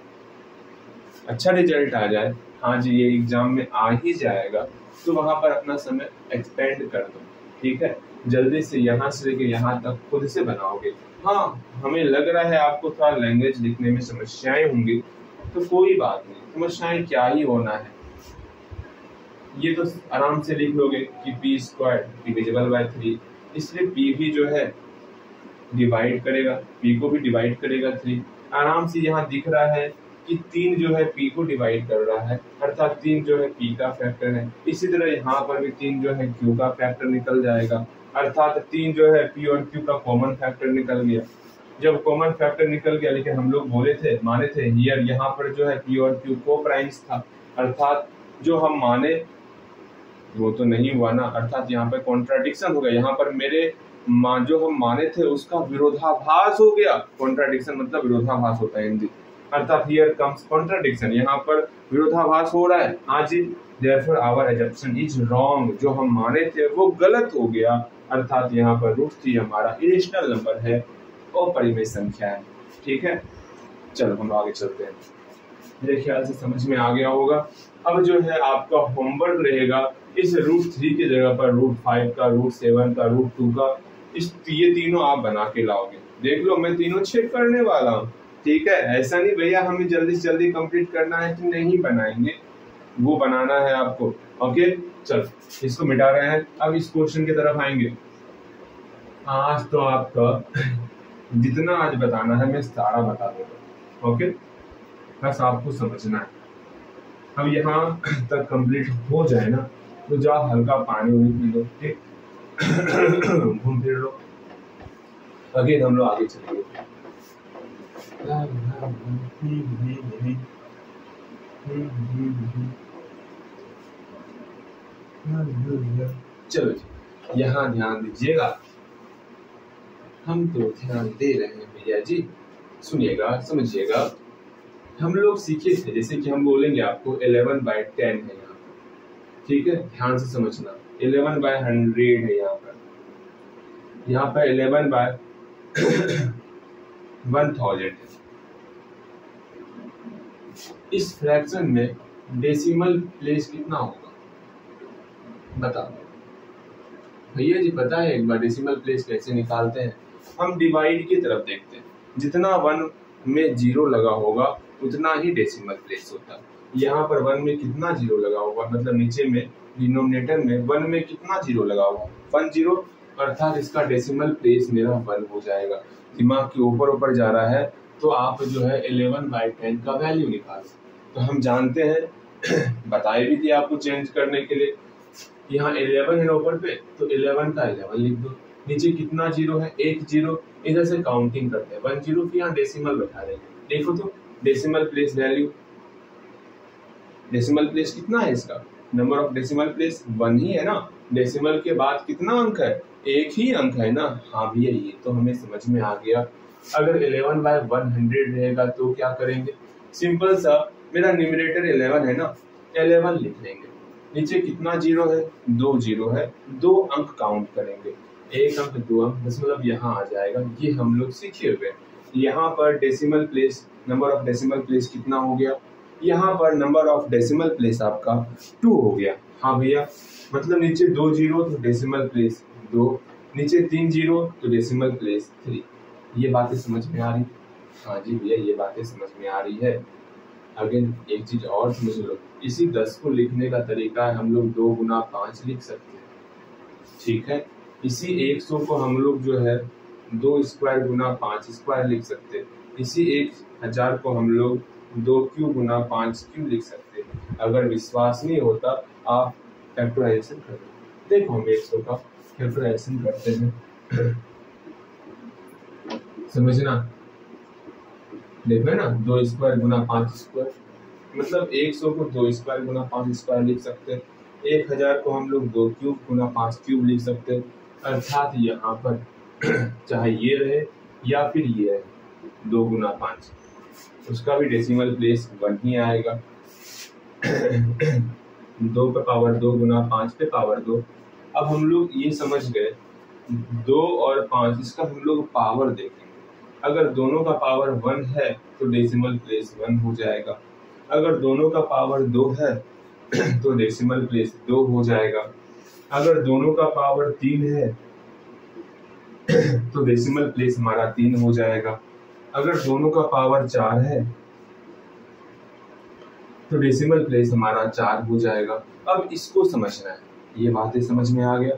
अच्छा रिज़ल्ट आ जाए हाँ जी, ये एग्ज़ाम में आ ही जाएगा तो वहाँ पर अपना समय एक्सपेंड कर दो, ठीक है? जल्दी से यहाँ से लेके यहाँ तक खुद से बनाओगे। हाँ हमें लग रहा है आपको थोड़ा लैंग्वेज लिखने में समस्याएँ होंगी तो कोई बात नहीं, समस्याएँ क्या ही होना है। ये तो आराम से लिख लोगे कि P square divisible by three इसलिए पी भी जो है डिवाइड करेगा पी को भी डिवाइड करेगा थ्री आराम से यहाँ दिख रहा है कि तीन जो है पी को डिवाइड कर रहा है, अर्थात तीन जो है पी का फैक्टर है। इसी तरह यहाँ पर भी तीन जो है क्यू का फैक्टर निकल जाएगा, अर्थात तीन जो है पी और क्यू का कॉमन फैक्टर निकल गया। जब कॉमन फैक्टर निकल गया, लेकिन हम लोग बोले थे, माने थे हियर यहाँ पर जो है पी और क्यू को प्राइम्स था, अर्थात जो हम माने वो तो नहीं हुआ ना। अर्थात यहाँ पर कॉन्ट्राडिक्शन हो गया। यहाँ पर मेरे जो हम माने थे, उसका विरोधाभास हो गया। कॉन्ट्राडिक्शन मतलब विरोधाभास होता है हिंदी। अर्थात हियर कम्स कॉन्ट्राडिक्शन यहाँ पर विरोधाभास हो रहा है। हाँ जी therefore our assumption is wrong जो हम माने थे, वो गलत हो गया। अर्थात यहाँ पर रूट थ्री हमारा इरेशनल नंबर है। और परिमेय संख्या है। ठीक है? चलो, हम आगे चलते हैं। मेरे ख्याल से समझ में आ गया होगा। अब जो है आपका होमवर्क रहेगा इस रूट थ्री की जगह पर रूट फाइव का रूट सेवन का रूट टू का, इस ये तीनों आप बना के लाओगे। देख लो, मैं तीनों चेक करने वाला हूँ। ठीक है? ऐसा नहीं भैया, हमें जल्दी से जल्दी कंप्लीट करना है कि नहीं बनाएँगे। वो बनाना है आपको। ओके चल, इसको मिटा रहे हैं। अब इस क्वेश्चन की तरफ़ आएँगे। आज तो आपका जितना आज बताना है, मैं सारा बता दूँगा ओके बस आपको समझना है। अब यहाँ तक कंप्लीट हो जाए ना तो जाओ हल्का पानी वानी पी लो, ठीक? घूम फिर लो। अगेन हम लोग आगे चलेंगे। चलो जी, यहाँ ध्यान दीजिएगा। हम तो ध्यान दे रहे हैं भैया जी। सुनिएगा, समझिएगा। हम लोग सीखे थे, जैसे कि हम बोलेंगे आपको इलेवन बाय टेन है यहाँ पर। ठीक है? ध्यान से समझना। इलेवन बाय हंड्रेड है यहाँ पर। यहाँ पर इलेवन बाय वन थाउज़ेंड है। इस फ्रैक्शन में डेसिमल प्लेस कितना होगा? बता भैया जी, पता है एक बार डेसिमल प्लेस कैसे निकालते हैं? हम डिवाइड की तरफ़ देखते हैं। जितना वन में ज़ीरो लगा होगा उतना ही डेसिमल प्लेस होता। यहाँ पर वन में कितना ज़ीरो लगा होगा मतलब नीचे में डिनोमिनेटर में वन में कितना ज़ीरो लगा होगा वन ज़ीरो अर्थात इसका डेसिमल प्लेस मेरा वन हो जाएगा। दिमाग के ऊपर ऊपर जा रहा है तो आप जो है इलेवन बाई टेन का वैल्यू निकालो तो हम जानते हैं, बताए भी थी आपको चेंज करने के लिए। यहाँ इलेवन है ऊपर पे तो इलेवन का इलेवन लिख दो। नीचे कितना ज़ीरो है? एक ज़ीरो इधर से काउंटिंग करते हैं। वन ज़ीरो की यहाँ डेसिमल बैठा देंगे देखो तो decimal place value decimal place कितना है इसका? Number of decimal place one ही है ना? डेसिमल के बाद कितना अंक है? एक ही अंक है ना? हाँ भैया, ये तो हमें समझ में आ गया। अगर इलेवन बाय वन हंड्रेड रहेगा तो क्या करेंगे? सिंपल सा, मेरा न्यूमिनेटर इलेवन है ना? इलेवन लिख लेंगे। नीचे कितना ज़ीरो है? दो ज़ीरो है। दो अंक काउंट करेंगे। एक अंक, दो अंक मतलब यहाँ आ जाएगा। ये हम लोग सीखे हुए यहाँ पर decimal place number of decimal place कितना हो गया? यहाँ पर नंबर ऑफ़ डेसिमल प्लेस आपका टू हो गया। हाँ भैया मतलब नीचे दो ज़ीरो तो डेसिमल प्लेस दो, नीचे तीन ज़ीरो तो डेसिमल प्लेस थ्री ये बातें समझ में आ रही? हाँ जी भैया, ये बातें समझ में आ रही है। अगेन एक चीज़ और समझ लो। इसी दस को लिखने का तरीका है, हम लोग दो गुना पाँच लिख सकते हैं। ठीक है? इसी एक सौ को हम लोग जो है दो स्क्वायर गुना पाँच स्क्वायर लिख सकते इसी एक हज़ार को हम लोग दो क्यू गुना पाँच क्यू लिख सकते अगर विश्वास नहीं होता, आप फैक्टराइजेशन कर देखो हम एक सौ का फैक्टराइजेशन करते हैं। समझना देखो ना, दो स्क्वायर गुना पाँच स्क्वायर। मतलब एक सौ को दो स्क्वायर गुना पाँच स्क्वायर लिख सकते हैं। एक हज़ार को हम लोग दो क्यूब गुना पाँच क्यूब लिख सकते हैं। अर्थात यहाँ पर चाहे ये रहे या फिर ये रहे, दो गुना पाँच। उसका भी डेसिमल प्लेस वन ही आएगा। दो पे पावर दो गुना पाँच पे पावर दो। अब हम लोग ये समझ गए, दो और पाँच, इसका हम लोग पावर देखेंगे। अगर दोनों का पावर वन है तो डेसिमल प्लेस वन हो जाएगा। अगर दोनों का पावर दो है तो डेसिमल प्लेस दो हो जाएगा। अगर दोनों का पावर तीन है तो डेसिमल प्लेस हमारा तीन हो जाएगा। अगर दोनों का पावर चार है तो डेसिमल प्लेस हमारा चार हो जाएगा। अब इसको समझना है। ये बातें समझ में आ गया।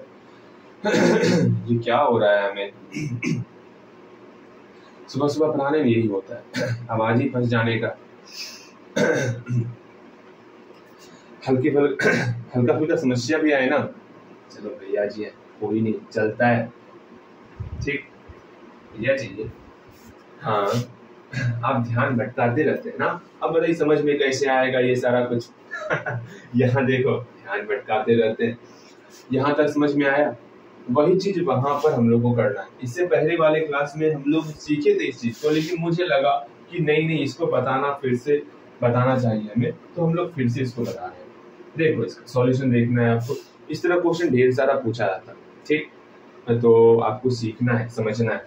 ये क्या हो रहा है हमें? सुबह सुबह पढ़ाने में यही होता है। आवाज़ ही फंस जाने का। हल्की हल्का फुल्का समस्या भी आए ना। चलो भैया जी है कोई नहीं, चलता है। ठीक? भैया जी हाँ। आप ध्यान भटकाते रहते हैं ना। अब बताइए समझ में कैसे आएगा ये सारा कुछ। यहाँ देखो, ध्यान भटकाते रहते हैं। यहाँ तक समझ में आया? वही चीज़ वहाँ पर हम लोग को करना है। इससे पहले वाले क्लास में हम लोग सीखे थे इस चीज़ को, लेकिन मुझे लगा कि नहीं नहीं, इसको बताना फिर से, बताना चाहिए हमें। तो हम लोग फिर से इसको बता रहे हैं। देखो, इसका सॉल्यूशन देखना है आपको। इस तरह क्वेश्चन ढेर सारा पूछा जाता है। ठीक? तो आपको सीखना है, समझना है।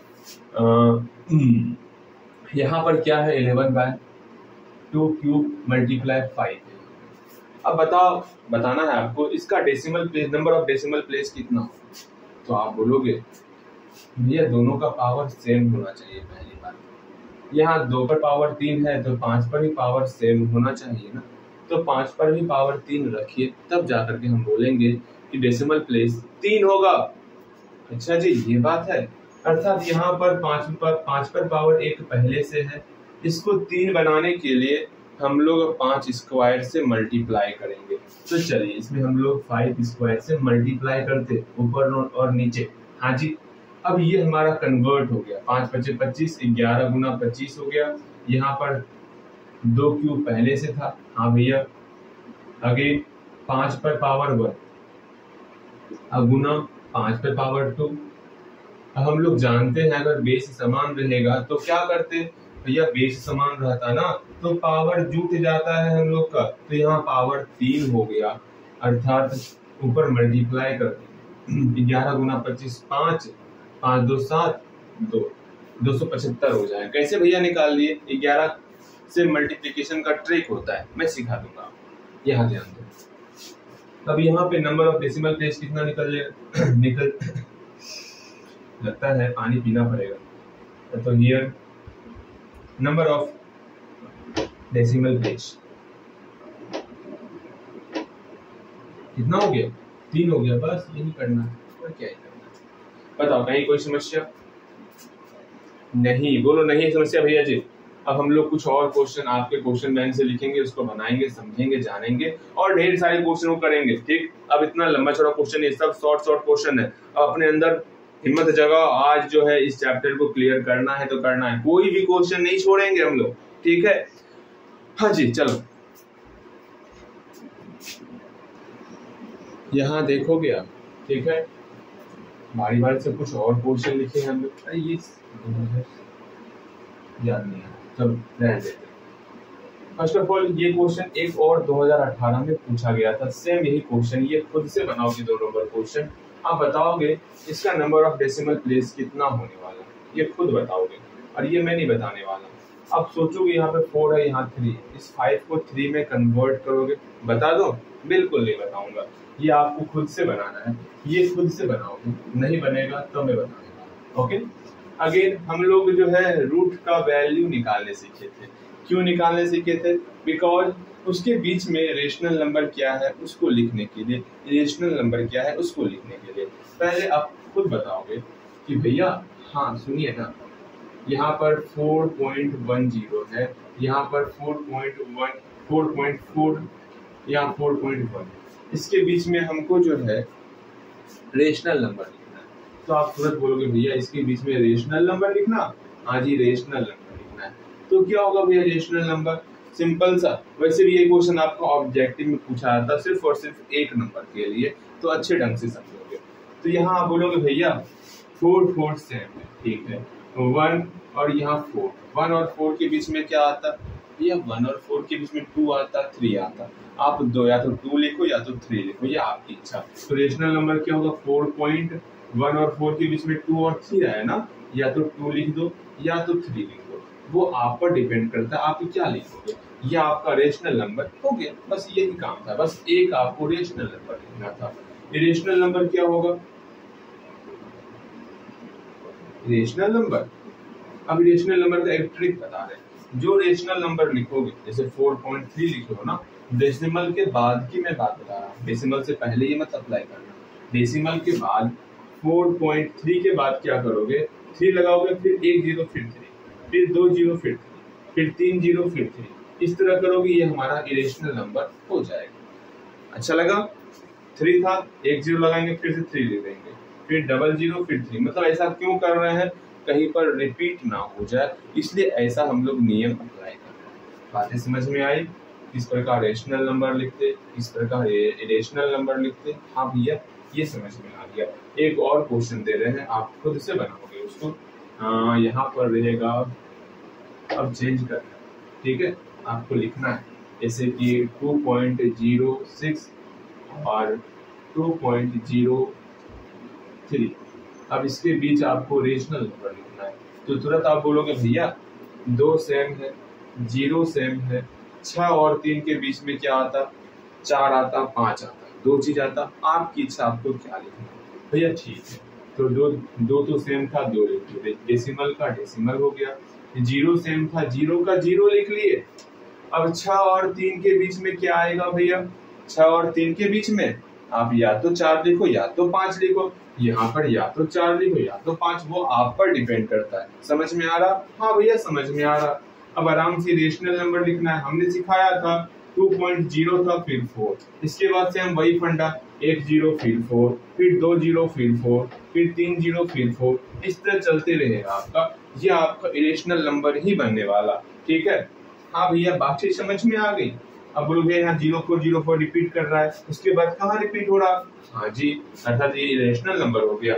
यहाँ पर क्या है eleven by two cube multiply five? अब बताओ, बताना है आपको, इसका decimal place number of decimal place कितना हो? तो आप बोलोगे, भैया, दोनों का पावर सेम होना चाहिए, पहली बार यहाँ दो पर पावर तीन है तो पाँच पर भी पावर सेम होना चाहिए ना? तो पाँच पर भी पावर तीन रखिए, तब जाकर के हम बोलेंगे कि डेसिमल प्लेस तीन होगा। अच्छा जी, ये बात है। अर्थात यहाँ पर पाँच पर पाँच पर पावर एक पहले से है। इसको तीन बनाने के लिए हम लोग पाँच स्क्वायर से मल्टीप्लाई करेंगे। तो चलिए, इसमें हम लोग फाइव स्क्वायर से मल्टीप्लाई करते, ऊपर और नीचे। हाँ जी, अब ये हमारा कन्वर्ट हो गया। पाँच पच्चीस पच्चीस, ग्यारह गुना पच्चीस हो गया। यहाँ पर दो क्यूब पहले से था। हाँ भैया, आगे पाँच पर पावर वन। अगुना पाँच पे पावर टू अब हम लोग जानते हैं, अगर बेस समान रहेगा तो क्या करते भैया बेस समान रहता ना तो पावर जुट जाता है हम लोग का। तो यहाँ पावर तीन हो गया। अर्थात ऊपर मल्टीप्लाई कर ग्यारह गुना पच्चीस, पाँच। पाँच दो सात, दो। दो सौ पचहत्तर हो जाए। कैसे भैया निकाल लिए? ग्यारह से मल्टीप्लीकेशन का ट्रिक होता है। मैं सिखा दूँगा। यहाँ ध्यान दो। अब यहाँ पे नंबर ऑफ़ डेसिमल प्लेस कितना निकल निकल, लगता है पानी पीना पड़ेगा। तो here number of decimal place कितना हो गया? तीन हो गया, बस यही करना है। और क्या ही करना बताओ, कहीं कोई समस्या? नहीं, बोलो नहीं समस्या भैया जी। अब हम लोग कुछ और क्वेश्चन आपके क्वेश्चन बैंक से लिखेंगे, उसको बनाएँगे, समझेंगे, जानेंगे और ढेर सारे क्वेश्चन करेंगे। ठीक? अब इतना लंबा चौड़ा क्वेश्चन ये सब शॉर्ट शॉर्ट क्वेश्चन है। अब अपने अंदर हिम्मत जगह आज जो है इस चैप्टर को क्लियर करना है तो करना है। कोई भी क्वेश्चन नहीं छोड़ेंगे हम लोग। ठीक है? हाँ जी, चलो। यहाँ देखोगे आप। ठीक है? बारी बारी से कुछ और क्वेश्चन लिखे हैं हम लोग। याद नहीं है चलो रहने देते फ़र्स्ट ऑफ़ ऑल ये क्वेश्चन एक और 2018 में पूछा गया था। सेम यही क्वेश्चन ये खुद से बनाओगे दो नंबर क्वेश्चन आप बताओगे, इसका नंबर ऑफ़ डेसिमल प्लेस कितना होने वाला है? ये खुद बताओगे, और ये मैं नहीं बताने वाला। अब सोचोगे यहाँ पे फोर है, यहाँ थ्री इस फाइव को थ्री में कन्वर्ट करोगे। बता दो, बिल्कुल नहीं बताऊँगा। ये आपको खुद से बनाना है। ये खुद से बनाओगे, नहीं बनेगा तो मैं बताऊँगा ओके अगेन हम लोग जो है रूट का वैल्यू निकालने सीखे थे। क्यों निकालने सीखे थे? बिकॉज़ उसके बीच में रेशनल नंबर क्या है, उसको लिखने के लिए रेशनल नंबर क्या है, उसको लिखने के लिए। पहले आप खुद बताओगे कि भैया हाँ सुनिए ना। यहाँ पर 4.10 है, यहाँ पर 4.1 4.4 यहाँ 4.1 इसके बीच में हमको जो है रेशनल नंबर तो आप तुरंत बोलोगे, भैया, इसके बीच में रेशनल नंबर लिखना? हाँ जी रेशनल नंबर लिखना है। तो क्या होगा भैया रेशनल नंबर सिंपल सा। वैसे भी ये क्वेश्चन आपको ऑब्जेक्टिव में पूछा जाता सिर्फ़ और सिर्फ़ एक नंबर के लिए। तो अच्छे ढंग से समझोगे। तो यहाँ आप बोलोगे, भैया फोर फोर है ठीक है। वन और यहाँ फोर वन और फोर के बीच में क्या आता? भैया वन और फोर के बीच में टू आता थ्री आता। आप दो, या तो टू लिखो, या तो थ्री लिखो, ये आपकी इच्छा। तो रेशनल नंबर क्या होगा? फोर पॉइंट वन और फोर के बीच में टू और थ्री आया ना? या तो टू लिख दो, या तो थ्री लिख दो। वो आप पर डिपेंड करता है, आप क्या लिखोगे। ये आपका रेशनल नंबर हो गया। बस यही काम था। बस एक आपको रेशनल नंबर लिखना था। रेशनल नंबर क्या होगा? रेशनल नंबर अब रेशनल नंबर का एक ट्रिक बता रहे जो रेशनल नंबर लिखोगे, जैसे 4.3 लिखे हो ना डेसिमल के बाद की मैं बात बता रहा हूँ। डेसिमल से पहले ये मत अप्लाई करना। डेसिमल के बाद 4.3 के बाद क्या करोगे? थ्री लगाओगे, फिर एक ज़ीरो, फिर थ्री, फिर दो ज़ीरो, फिर थ्री, फिर तीन ज़ीरो, फिर थ्री। इस तरह करोगे, ये हमारा इरेशनल नंबर हो जाएगा। अच्छा लगा? थ्री था, एक ज़ीरो लगाएँगे, फिर से थ्री ले देंगे फिर डबल ज़ीरो, फिर थ्री। मतलब ऐसा क्यों कर रहे हैं? कहीं पर रिपीट ना हो जाए। इसलिए ऐसा हम लोग नियम अप्लाई कर बातें समझ में आई? किस प्रकार रेशनल नंबर लिखते किस प्रकार इरेशनल नंबर लिखते। हाँ भैया, ये समझ में आ गया एक और क्वेश्चन दे रहे हैं, आप खुद से बनाओगे उसको। यहाँ पर रहेगा, अब चेंज करना ठीक है? आपको लिखना है, जैसे कि 2.06 और 2.03 अब इसके बीच आपको रेशनल नंबर लिखना है। तो तुरंत आप बोलोगे, भैया, दो सेम है ज़ीरो सेम है छ और तीन के बीच में क्या आता? चार आता, पाँच आता, दो चीज़ आता, आपकी इच्छा आपको क्या लिखना है? भैया ठीक है। तो दो दो तो सेम था, दो लिख डेसिमल का डेसिमल हो गया। ज़ीरो सेम था ज़ीरो का ज़ीरो लिख लिए। अब छ और तीन के बीच में क्या आएगा भैया? छ और तीन के बीच में? आप या तो चार लिखो, या तो पाँच लिखो। यहाँ पर या तो चार लिखो, या तो पाँच। वो आप पर डिपेंड करता है। समझ में आ रहा? हाँ भैया, समझ में आ रहा। अब आराम से रेशनल नंबर लिखना है। हमने सिखाया था। 2.0 था फिर फोर इसके बाद से हम वही फंडा, एक ज़ीरो फिर फोर फिर दो ज़ीरो फिर फोर फिर तीन ज़ीरो फिर फोर इस तरह चलते रहेगा आपका। ये आपका इरेशनल नंबर ही बनने वाला, ठीक है? हाँ भैया, बात समझ में आ गई? अब बोलो भैया, यहाँ zero four zero four repeat कर रहा है। उसके बाद कहाँ रिपीट हो रहा? हाँ जी, अर्थात ये इरेशनल नंबर हो गया।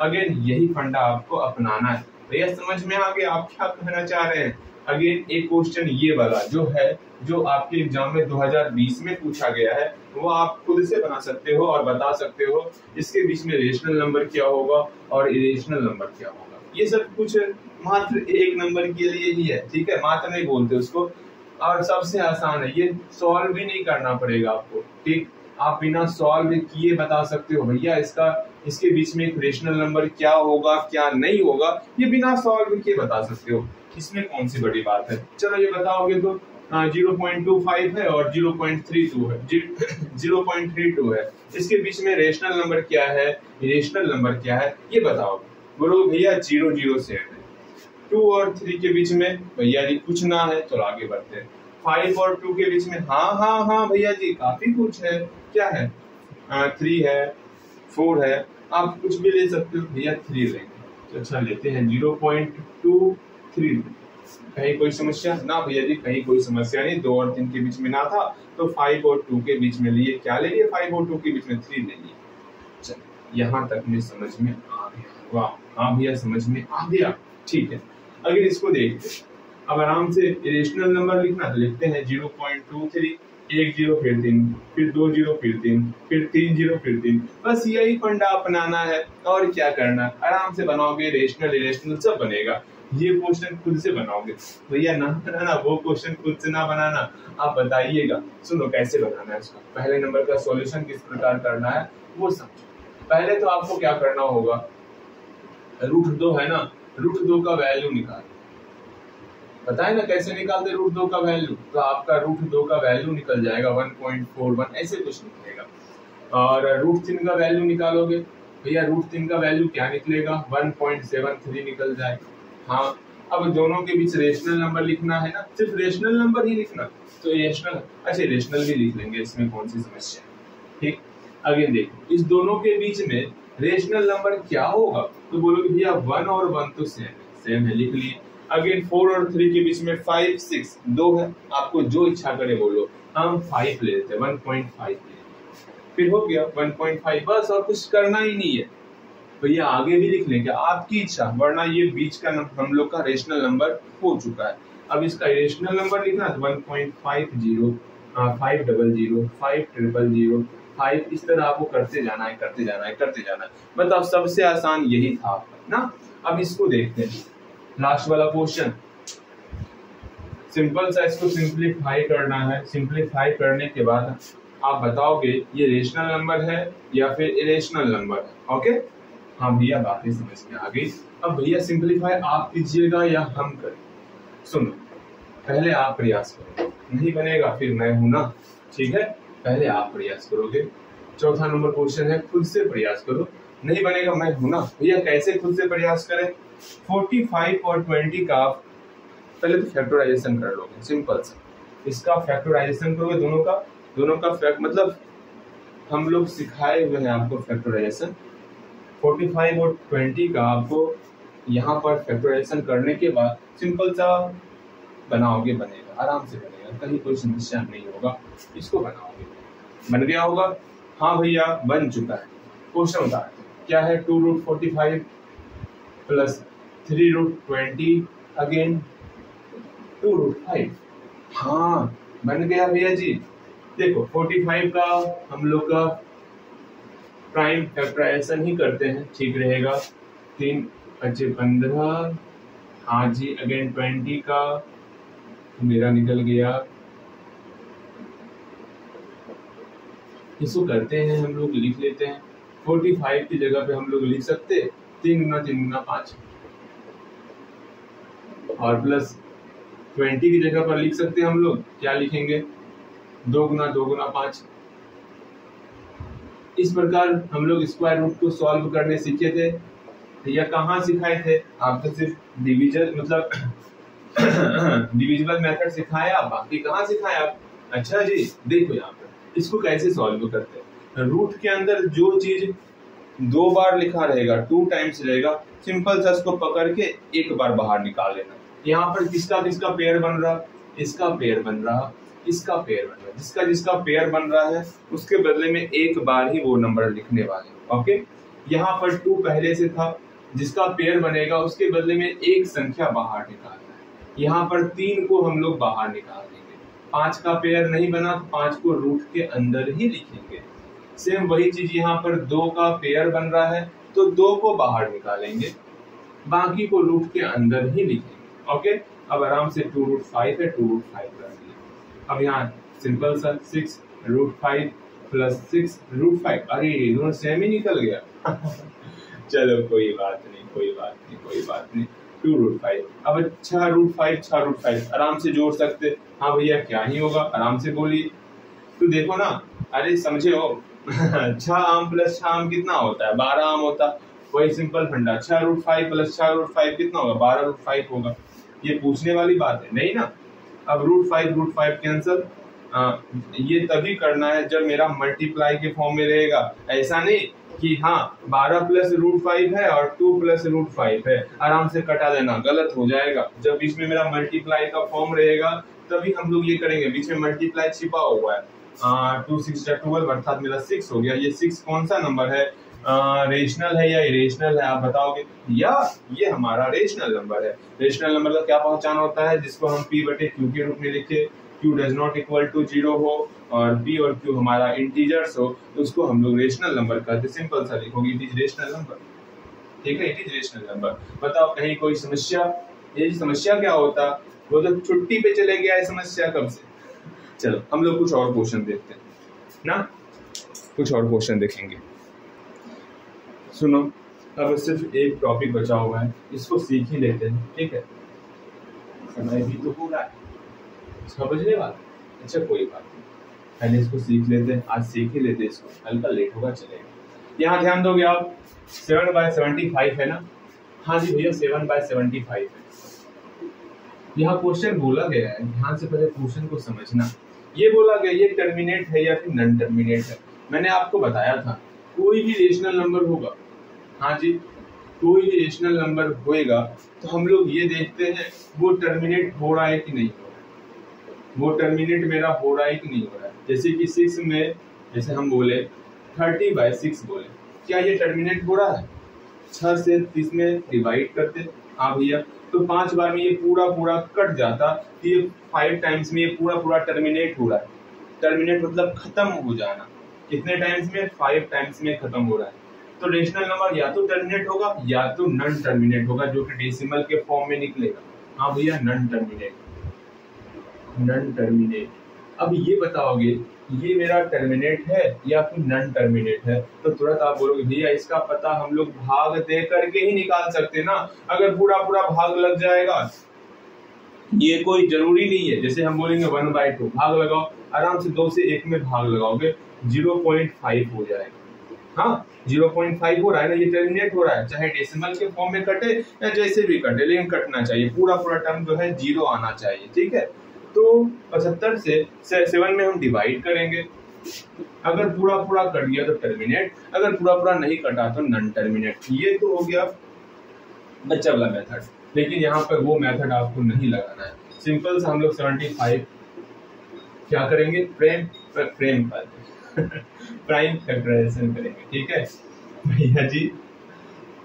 अगेन यही फंडा आपको अपनाना है। भैया, समझ में आ गया आप क्या कहना चाह रहे हैं? अगेन एक क्वेश्चन ये वाला जो है, जो आपके एग्ज़ाम में 2020 में पूछा गया है, वो आप खुद से बना सकते हो और बता सकते हो। इसके बीच में रेशनल नंबर क्या होगा और इरेशनल नंबर क्या होगा? ये सब कुछ मात्र एक नंबर के लिए ही है, ठीक है? मात्र नहीं बोलते उसको। और सबसे आसान है, ये सॉल्व भी नहीं करना पड़ेगा आपको, ठीक? आप बिना सॉल्व किए बता सकते हो, भैया इसका, इसके बीच में एक रेशनल नंबर क्या होगा, क्या नहीं होगा, ये बिना सॉल्व किए बता सकते हो। इसमें कौन सी बड़ी बात है? चलो ये बताओगे तो ज़ीरो पॉइंट टू फाइव है और ज़ीरो पॉइंट थ्री टू है। ज़ीरो पॉइंट थ्री टू है। इसके बीच में रेशनल नंबर क्या है? रेशनल नंबर क्या है? ये बताओ। बोलो, भैया, ज़ीरो ज़ीरो से है। टू और थ्री के बीच में, भैया जी, कुछ ना है, चलो आगे बढ़ते हैं। फाइव और टू के बीच में हाँ हाँ हाँ भैया जी, काफ़ी कुछ है। क्या है? थ्री है, फोर है। आप कुछ भी ले सकते हो, भैया, थ्री लेंगे। तो अच्छा लेते हैं। Zero point two three. कहीं कोई समस्या? ना भैया जी कहीं कोई समस्या नहीं दो और तीन के बीच में ना था तो फाइव और टू के बीच में लिए। क्या ले लिए फाइव और टू के बीच में? थ्री ले लिए। यहाँ तक में समझ में आ गया। वाह हाँ भैया समझ में आ गया। ठीक है अगर इसको देखते अब आराम से इरेशनल नंबर लिखना तो लिखते हैं ज़ीरो पॉइंट टू थ्री एक ज़ीरो फिर तीन फिर दो ज़ीरो फिर तीन फिर तीन ज़ीरो फिर तीन। बस यही फंडा अपनाना है और क्या करना? आराम से बनाओगे रेशनल इरेशनल सब बनेगा। ये क्वेश्चन खुद से बनाओगे। भैया, ना बनाना, वो क्वेश्चन खुद से ना बनाना, आप बताइएगा। सुनो कैसे बनाना है इसका। पहले नंबर का सॉल्यूशन किस प्रकार करना है, वो समझो। पहले तो आपको क्या करना होगा? रूट दो है ना? रूट दो का वैल्यू निकाल। बताए ना कैसे निकालते रूट दो का वैल्यू तो आपका रूट दो का वैल्यू निकल जाएगा वन पॉइंट फोर वन ऐसे कुछ निकलेगा। और रूट तीन का वैल्यू निकालोगे। भैया रूट तीन का वैल्यू क्या निकलेगा? वन पॉइंट सेवन थ्री निकल जाएगा हाँ अब दोनों के बीच रेशनल नंबर लिखना है ना, सिर्फ़ रेशनल नंबर ही लिखना तो रेशनल अच्छा रेशनल भी लिख लेंगे, इसमें कौन सी समस्या है? ठीक? अगेन देखो, इस दोनों के बीच में रेशनल नंबर क्या होगा? तो बोलोगे भैया वन और वन तो सेम है सेम है, लिख लिए। अगेन फोर और थ्री के बीच में फाइव सिक्स दो है, आपको जो इच्छा करे बोलो, हम फाइव लेते हैं फिर हो गया वन पॉइंट फाइव बस और कुछ करना ही नहीं है। तो ये आगे भी लिख लेंगे आपकी इच्छा, वरना ये बीच का हम लोग का रेशनल नंबर हो चुका है। अब इसका रेशनल नंबर लिखना है one point five zero five double zero five triple zero five इस तरह आपको करते जाना है, करते जाना है, करते जाना है। मतलब सबसे आसान यही था, ना? अब इसको देखते हैं। लास्ट वाला क्वेश्चन सिंपल सा इसको सिंप्लीफाई करना है। सिंप्लीफाई करने के बाद आप बताओगे, ये रेशनल नंबर है या फिर इरेशनल नंबर ओके हाँ भैया, बातें समझ में आ गई। अब भैया सिंपलीफाई आप कीजिएगा या हम करें? सुनो, पहले आप प्रयास करो। नहीं बनेगा, फिर मैं हूँ ना। ठीक है? पहले आप प्रयास करोगे। चौथा नंबर क्वेश्चन है, खुद से प्रयास करो। नहीं बनेगा, मैं हूँ ना। भैया, कैसे खुद से प्रयास करें? 45 और 20 का पहले तो फैक्टराइजेशन कर लोगे सिंपल सा। इसका फैक्टराइजेशन करोगे दोनों का? दोनों का फैक्ट मतलब हम लोग सिखाए हुए हैं आपको फैक्टराइजेशन 45 और 20 का आपको यहाँ पर फैक्टराइजेशन करने के बाद सिंपल सा बनाओगे बनेगा, आराम से बनेगा, कहीं कोई समस्या नहीं होगा, इसको बनाओगे। बन गया होगा? हाँ भैया, बन चुका है। क्वेश्चन बता क्या है two root forty five plus three root twenty again two root five हाँ बन गया भैया जी। देखो फोर्टी फाइव का हम लोग का प्राइम फैक्टराइजेशन ही करते हैं, ठीक रहेगा। तीन पच्चीस पंद्रह हाँ जी अगेन ट्वेंटी का मेरा निकल गया। इसको करते हैं हम लोग, लिख लेते हैं। फोर्टी फाइव की जगह पे हम लोग लिख सकते तीन गुना तीन गुना पाँच। और प्लस ट्वेंटी की जगह पर लिख सकते हैं हम लोग। क्या लिखेंगे? दो गुना दो गुना पाँच। इस प्रकार हम लोग स्क्वायर रूट को सॉल्व करने सीखे थे। या कहाँ सिखाए थे? आप तो सिर्फ़ डिविजन मतलब डिविजिबल मेथड सिखाया बाकी कहाँ सिखाया अच्छा जी, देखो यहाँ पर इसको कैसे सॉल्व करते हैं? रूट के अंदर जो चीज़ दो बार लिखा रहेगा, टू टाइम्स रहेगा, सिंपल सा इसको पकड़ के एक बार बाहर निकाल लेना। यहाँ पर किसका किसका पेयर बन रहा? इसका पेयर बन रहा इसका पेयर बन रहा है? जिसका जिसका पेयर बन रहा है, उसके बदले में एक बार ही वो नंबर लिखने वाले ओके यहाँ पर टू पहले से था, जिसका पेयर बनेगा, उसके बदले में एक संख्या बाहर निकालना है। यहाँ पर तीन को हम लोग बाहर निकाल देंगे। पाँच का पेयर नहीं बना तो पाँच को रूट के अंदर ही लिखेंगे। सेम वही चीज़ यहाँ पर दो का पेयर बन रहा है तो दो को बाहर निकालेंगे। बाकी को रूट के अंदर ही लिखेंगे ओके अब आराम से टू रूट फाइव है टू रूट फाइव दिया अब यहाँ सिंपल सा six root five plus six root five अरे दोनों सेम ही निकल गया। चलो, कोई बात नहीं, कोई बात नहीं, कोई बात नहीं। टू रूट फाइव अब छह रूट फाइव छह रूट फाइव आराम से जोड़ सकते। हाँ भैया, क्या ही होगा? आराम से बोलिए। तो देखो ना, अरे, समझे हो? छह आम प्लस छह आम कितना होता है? बारह आम होता। वही सिंपल फंडा। छह रूट फाइव प्लस छह रूट फाइव कितना होगा? बारह रूट फाइव होगा। ये पूछने वाली बात है, नहीं ना? अब root five root five cancel ये तभी करना है जब मेरा मल्टीप्लाई के फॉर्म में रहेगा। ऐसा नहीं कि हाँ बारह प्लस रूट फाइव है और टू प्लस रूट फाइव है। आराम से कटा देना, गलत हो जाएगा। जब बीच में मेरा मल्टीप्लाई का फॉर्म रहेगा, तभी हम लोग ये करेंगे। बीच में मल्टीप्लाई छिपा हुआ है। टू सिक्स ट्वेल्व अर्थात मेरा सिक्स हो गया। ये सिक्स कौन सा नंबर है? रेशनल है या इरेशनल है, आप बताओगे? या ये हमारा रेशनल नंबर है। रेशनल नंबर का क्या पहचान होता है? जिसको हम पी बटे क्यू के रूप में लिखे Q does not equal to zero हो और पी और क्यू हमारा इंटीजर्स हो तो उसको हम लोग रेशनल नंबर कहते सिंपल सा लिखोगे इट इज़ रेशनल नंबर ठीक है? इट इज़ रेशनल नंबर बताओ, कहीं कोई समस्या? ये समस्या क्या होता? वो तो छुट्टी पे चले गया है समस्या कब से? चलो, हम लोग कुछ और क्वेश्चन देखते हैं। ना? कुछ और क्वेश्चन देखेंगे। सुनो, अब सिर्फ़ एक टॉपिक बचा हुआ है, इसको सीख ही लेते हैं, ठीक है? समय भी तो पूरा है। समझने वाला? अच्छा कोई बात नहीं। पहले इसको सीख लेते हैं, आज सीख ही लेते हैं इसको। हल्का लेट होगा, चलेगा। यहाँ ध्यान दोगे आप सेवन बाय सेवेंटी फाइव है ना? हाँ जी भैया सेवन बाय सेवेंटी फाइव है। यहाँ क्वेश्चन बोला गया है, ध्यान से पहले क्वेश्चन को समझना। ये बोला गया, ये टर्मिनेट है या फिर नॉन टर्मिनेट है? मैंने आपको बताया था, कोई भी रेशनल नंबर होगा। हाँ जी, कोई रेशनल नंबर होएगा तो हम लोग ये देखते हैं, वो टर्मिनेट हो रहा है कि नहीं हो रहा है। वो टर्मिनेट मेरा हो रहा है कि नहीं हो रहा है। जैसे कि सिक्स में, जैसे हम बोले थर्टी बाय सिक्स बोले, क्या ये टर्मिनेट हो रहा है? छह से तीस में डिवाइड करते हाँ। भैया तो पाँच बार में ये पूरा पूरा कट जाता तो ये फाइव टाइम्स में ये पूरा पूरा टर्मिनेट हो रहा है। टर्मिनेट मतलब खत्म हो जाना। कितने टाइम्स में? फाइव टाइम्स में खत्म हो रहा है। तो रेशनल नंबर या तो टर्मिनेट होगा, या तो नन टर्मिनेट होगा, जो कि डेसिमल के फॉर्म में निकलेगा। हाँ भैया नन टर्मिनेट नन टर्मिनेट अब ये बताओगे, ये मेरा टर्मिनेट है या फिर नन टर्मिनेट है? तो तुरंत आप बोलोगे, भैया, इसका पता हम लोग भाग दे करके ही निकाल सकते ना? अगर पूरा पूरा भाग लग जाएगा, ये कोई ज़रूरी नहीं है। जैसे हम बोलेंगे वन बाय टू भाग लगाओ। आराम से दो से एक में भाग लगाओगे ज़ीरो पॉइंट फाइव हो जाएगा। हाँ ज़ीरो पॉइंट फाइव हो रहा है ना, ये टर्मिनेट हो रहा है। चाहे डेसिमल के फॉर्म में कटे या जैसे भी कटे लेकिन कटना चाहिए। पूरा पूरा टर्म जो है ज़ीरो आना चाहिए, ठीक है? तो पचहत्तर से सेवन में हम डिवाइड करेंगे। अगर पूरा पूरा कट गया तो टर्मिनेट अगर पूरा पूरा नहीं कटा तो नन टर्मिनेट ये तो हो गया बच्चा वाला मेथड लेकिन यहाँ पर वो मेथड आपको नहीं लगाना है। सिंपल से हम लोग सेवेंटी फाइव क्या करेंगे? फ्रेम फ्रेम पर। प्राइम फैक्टराइजेशन करेंगे, ठीक है? भैया जी,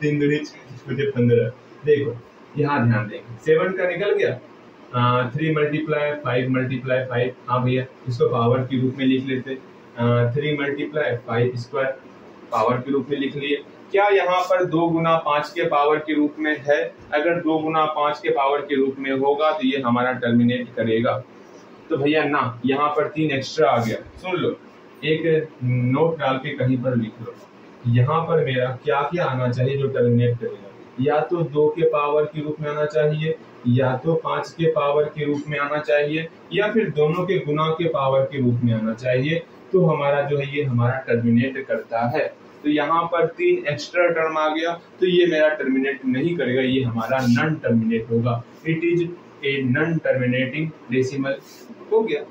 तीन दूनी मुझे पंद्रह। देखो, यहाँ ध्यान देंगे। सेवन का निकल गया। Three multiply five multiply five हाँ भैया, इसको पावर के रूप में लिख लेते। Three multiply five square power के रूप में लिख लिए। क्या यहाँ पर दो गुना पाँच के पावर के रूप में है? अगर दो गुना पाँच के पावर के रूप में होगा तो ये हमारा टर्मिनेट करेगा। तो भैया ना, यहाँ पर तीन एक्स्ट्रा आ गया। सुन लो। एक नोट डाल के कहीं पर लिख लो। यहाँ पर मेरा क्या क्या आना चाहिए जो टर्मिनेट करेगा? या तो दो के पावर के रूप में आना चाहिए, या तो पाँच के पावर के रूप में आना चाहिए, या फिर दोनों के गुना के पावर के रूप में आना चाहिए तो हमारा जो है ये हमारा टर्मिनेट करता है। तो यहाँ पर तीन एक्स्ट्रा टर्म आ गया तो ये मेरा टर्मिनेट नहीं करेगा, ये हमारा नन टर्मिनेट होगा। It is a non terminating decimal हो गया।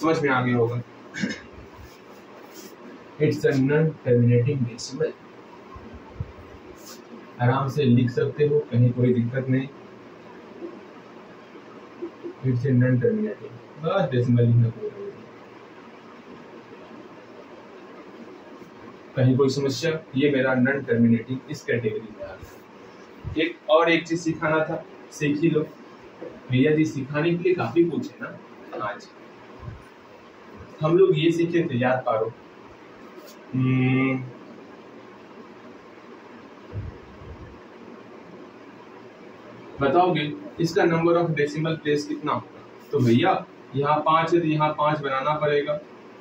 समझ में आ गया होगा। It's a non terminating decimal आराम से लिख सकते हो, कहीं कोई दिक्कत नहीं। इट्स ए नॉन टर्मिनेटिंग बस डेसिमल लिखना कोई कहीं कोई समस्या? ये मेरा नॉन टर्मिनेटिंग इस कैटेगरी में आ एक और एक चीज़ सिखाना था, सीख ही लो। भैया जी, सिखाने के लिए काफ़ी कुछ है ना, आज। हम लोग ये सीखे थे, याद पारो। हम्म, बताओगे इसका नंबर ऑफ़ डेसिमल प्लेस कितना होगा? तो भैया यहाँ पाँच है तो यहाँ पाँच बनाना पड़ेगा।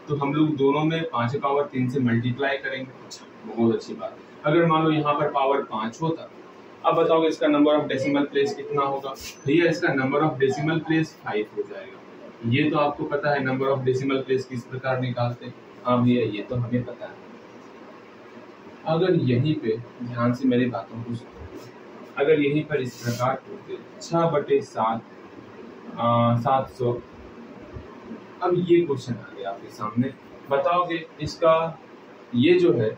तो हम लोग दोनों में पाँच पावर तीन से मल्टीप्लाई करेंगे। अच्छा बहुत अच्छी बात। अगर मान लो यहाँ पर पावर पाँच होता अब बताओगे इसका नंबर ऑफ़ डेसिमल प्लेस कितना होगा? भैया इसका number of decimal place five हो जाएगा। ये तो आपको पता है नंबर ऑफ़ डेसिमल प्लेस किस प्रकार निकालते हैं। हाँ भैया, ये तो हमें पता है। अगर यहीं पे ध्यान से मेरी बातों को सुनो। अगर यहीं पर इस प्रकार करते छह बटे सात सात सौ। अब ये क्वेश्चन आ गया आपके सामने। बताओगे इसका, ये जो है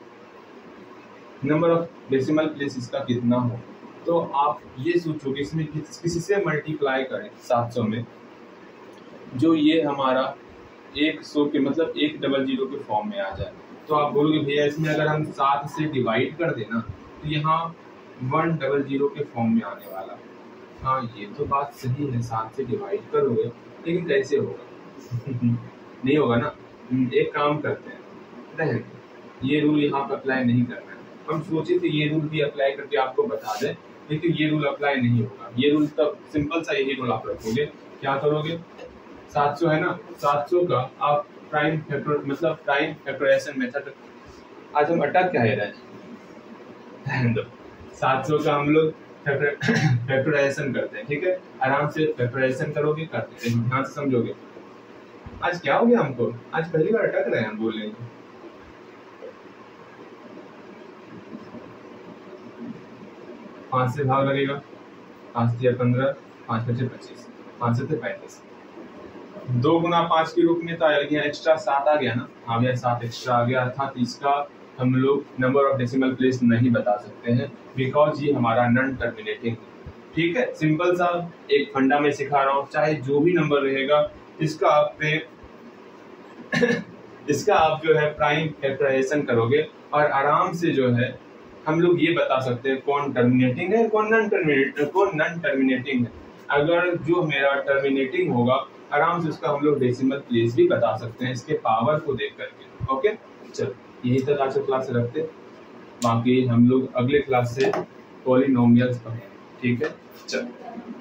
नंबर ऑफ़ डेसिमल प्लेस इसका कितना हो? तो आप ये सोचो कि इसमें किसी से मल्टीप्लाई करें 700 में। जो ये हमारा एक सौ के मतलब एक डबल ज़ीरो के फॉर्म में आ जाए। तो आप बोलोगे भैया इसमें अगर हम सात से डिवाइड कर देना तो यहाँ वन डबल ज़ीरो के फॉर्म में आने वाला। हाँ ये तो बात सही है सात से डिवाइड करोगे लेकिन कैसे होगा? नहीं होगा ना? हम्म, एक काम करते हैं। ये रूल यहाँ पर अप्लाई नहीं करना है। हम सोचे थे ये रूल भी अप्लाई करके आपको बता दें लेकिन ये रूल अप्लाई नहीं होगा। ये रूल तब सिंपल सा यही रूल आप रखोगे। क्या करोगे? 700 है ना? 700 का आप प्राइम फैक्टर मतलब प्राइम फैक्टराइजेशन मेथड आज हम अटक क्या है? रहे सात सौ का हम लोग फैक्टराइजेशन करते हैं, ठीक है? आराम से फैक्टराइजेशन करोगे, करते हैं ध्यान से समझोगे। आज क्या हो गया हमको? आज पहली बार अटक रहे हैं हम बोलेंगे पाँच से भाग लगेगा। पाँच से पंद्रह, पाँच पच्चीस पच्चीस। पाँच से पैंतीस। दो गुना पाँच के रूप में तो यहाँ एक्स्ट्रा सात आ गया ना? हाँ भैया सात एक्स्ट्रा आ गया, अर्थात इसका हम लोग नंबर ऑफ़ डेसिमल प्लेस नहीं बता सकते हैं बिकॉज़ ये हमारा नन टर्मिनेटिंग ठीक है? सिंपल सा एक फंडा में सिखा रहा हूँ, चाहे जो भी नंबर रहेगा, इसका आप पे इसका आप जो है प्राइम फैक्टराइजेशन करोगे, और आराम से जो है हम लोग ये बता सकते हैं कौन टर्मिनेटिंग है, कौन नन टर्मिनेट कौन नन टर्मिनेटिंग है। अगर जो मेरा टर्मिनेटिंग होगा आराम से उसका हम लोग डेसिमल प्लेस भी बता सकते हैं, इसके पावर को देख करके ओके चलो, यही तक आज क्लास रखते बाकी हम लोग अगले क्लास से पॉलिनोमियल्स पढ़ेंगे, ठीक है? चलो।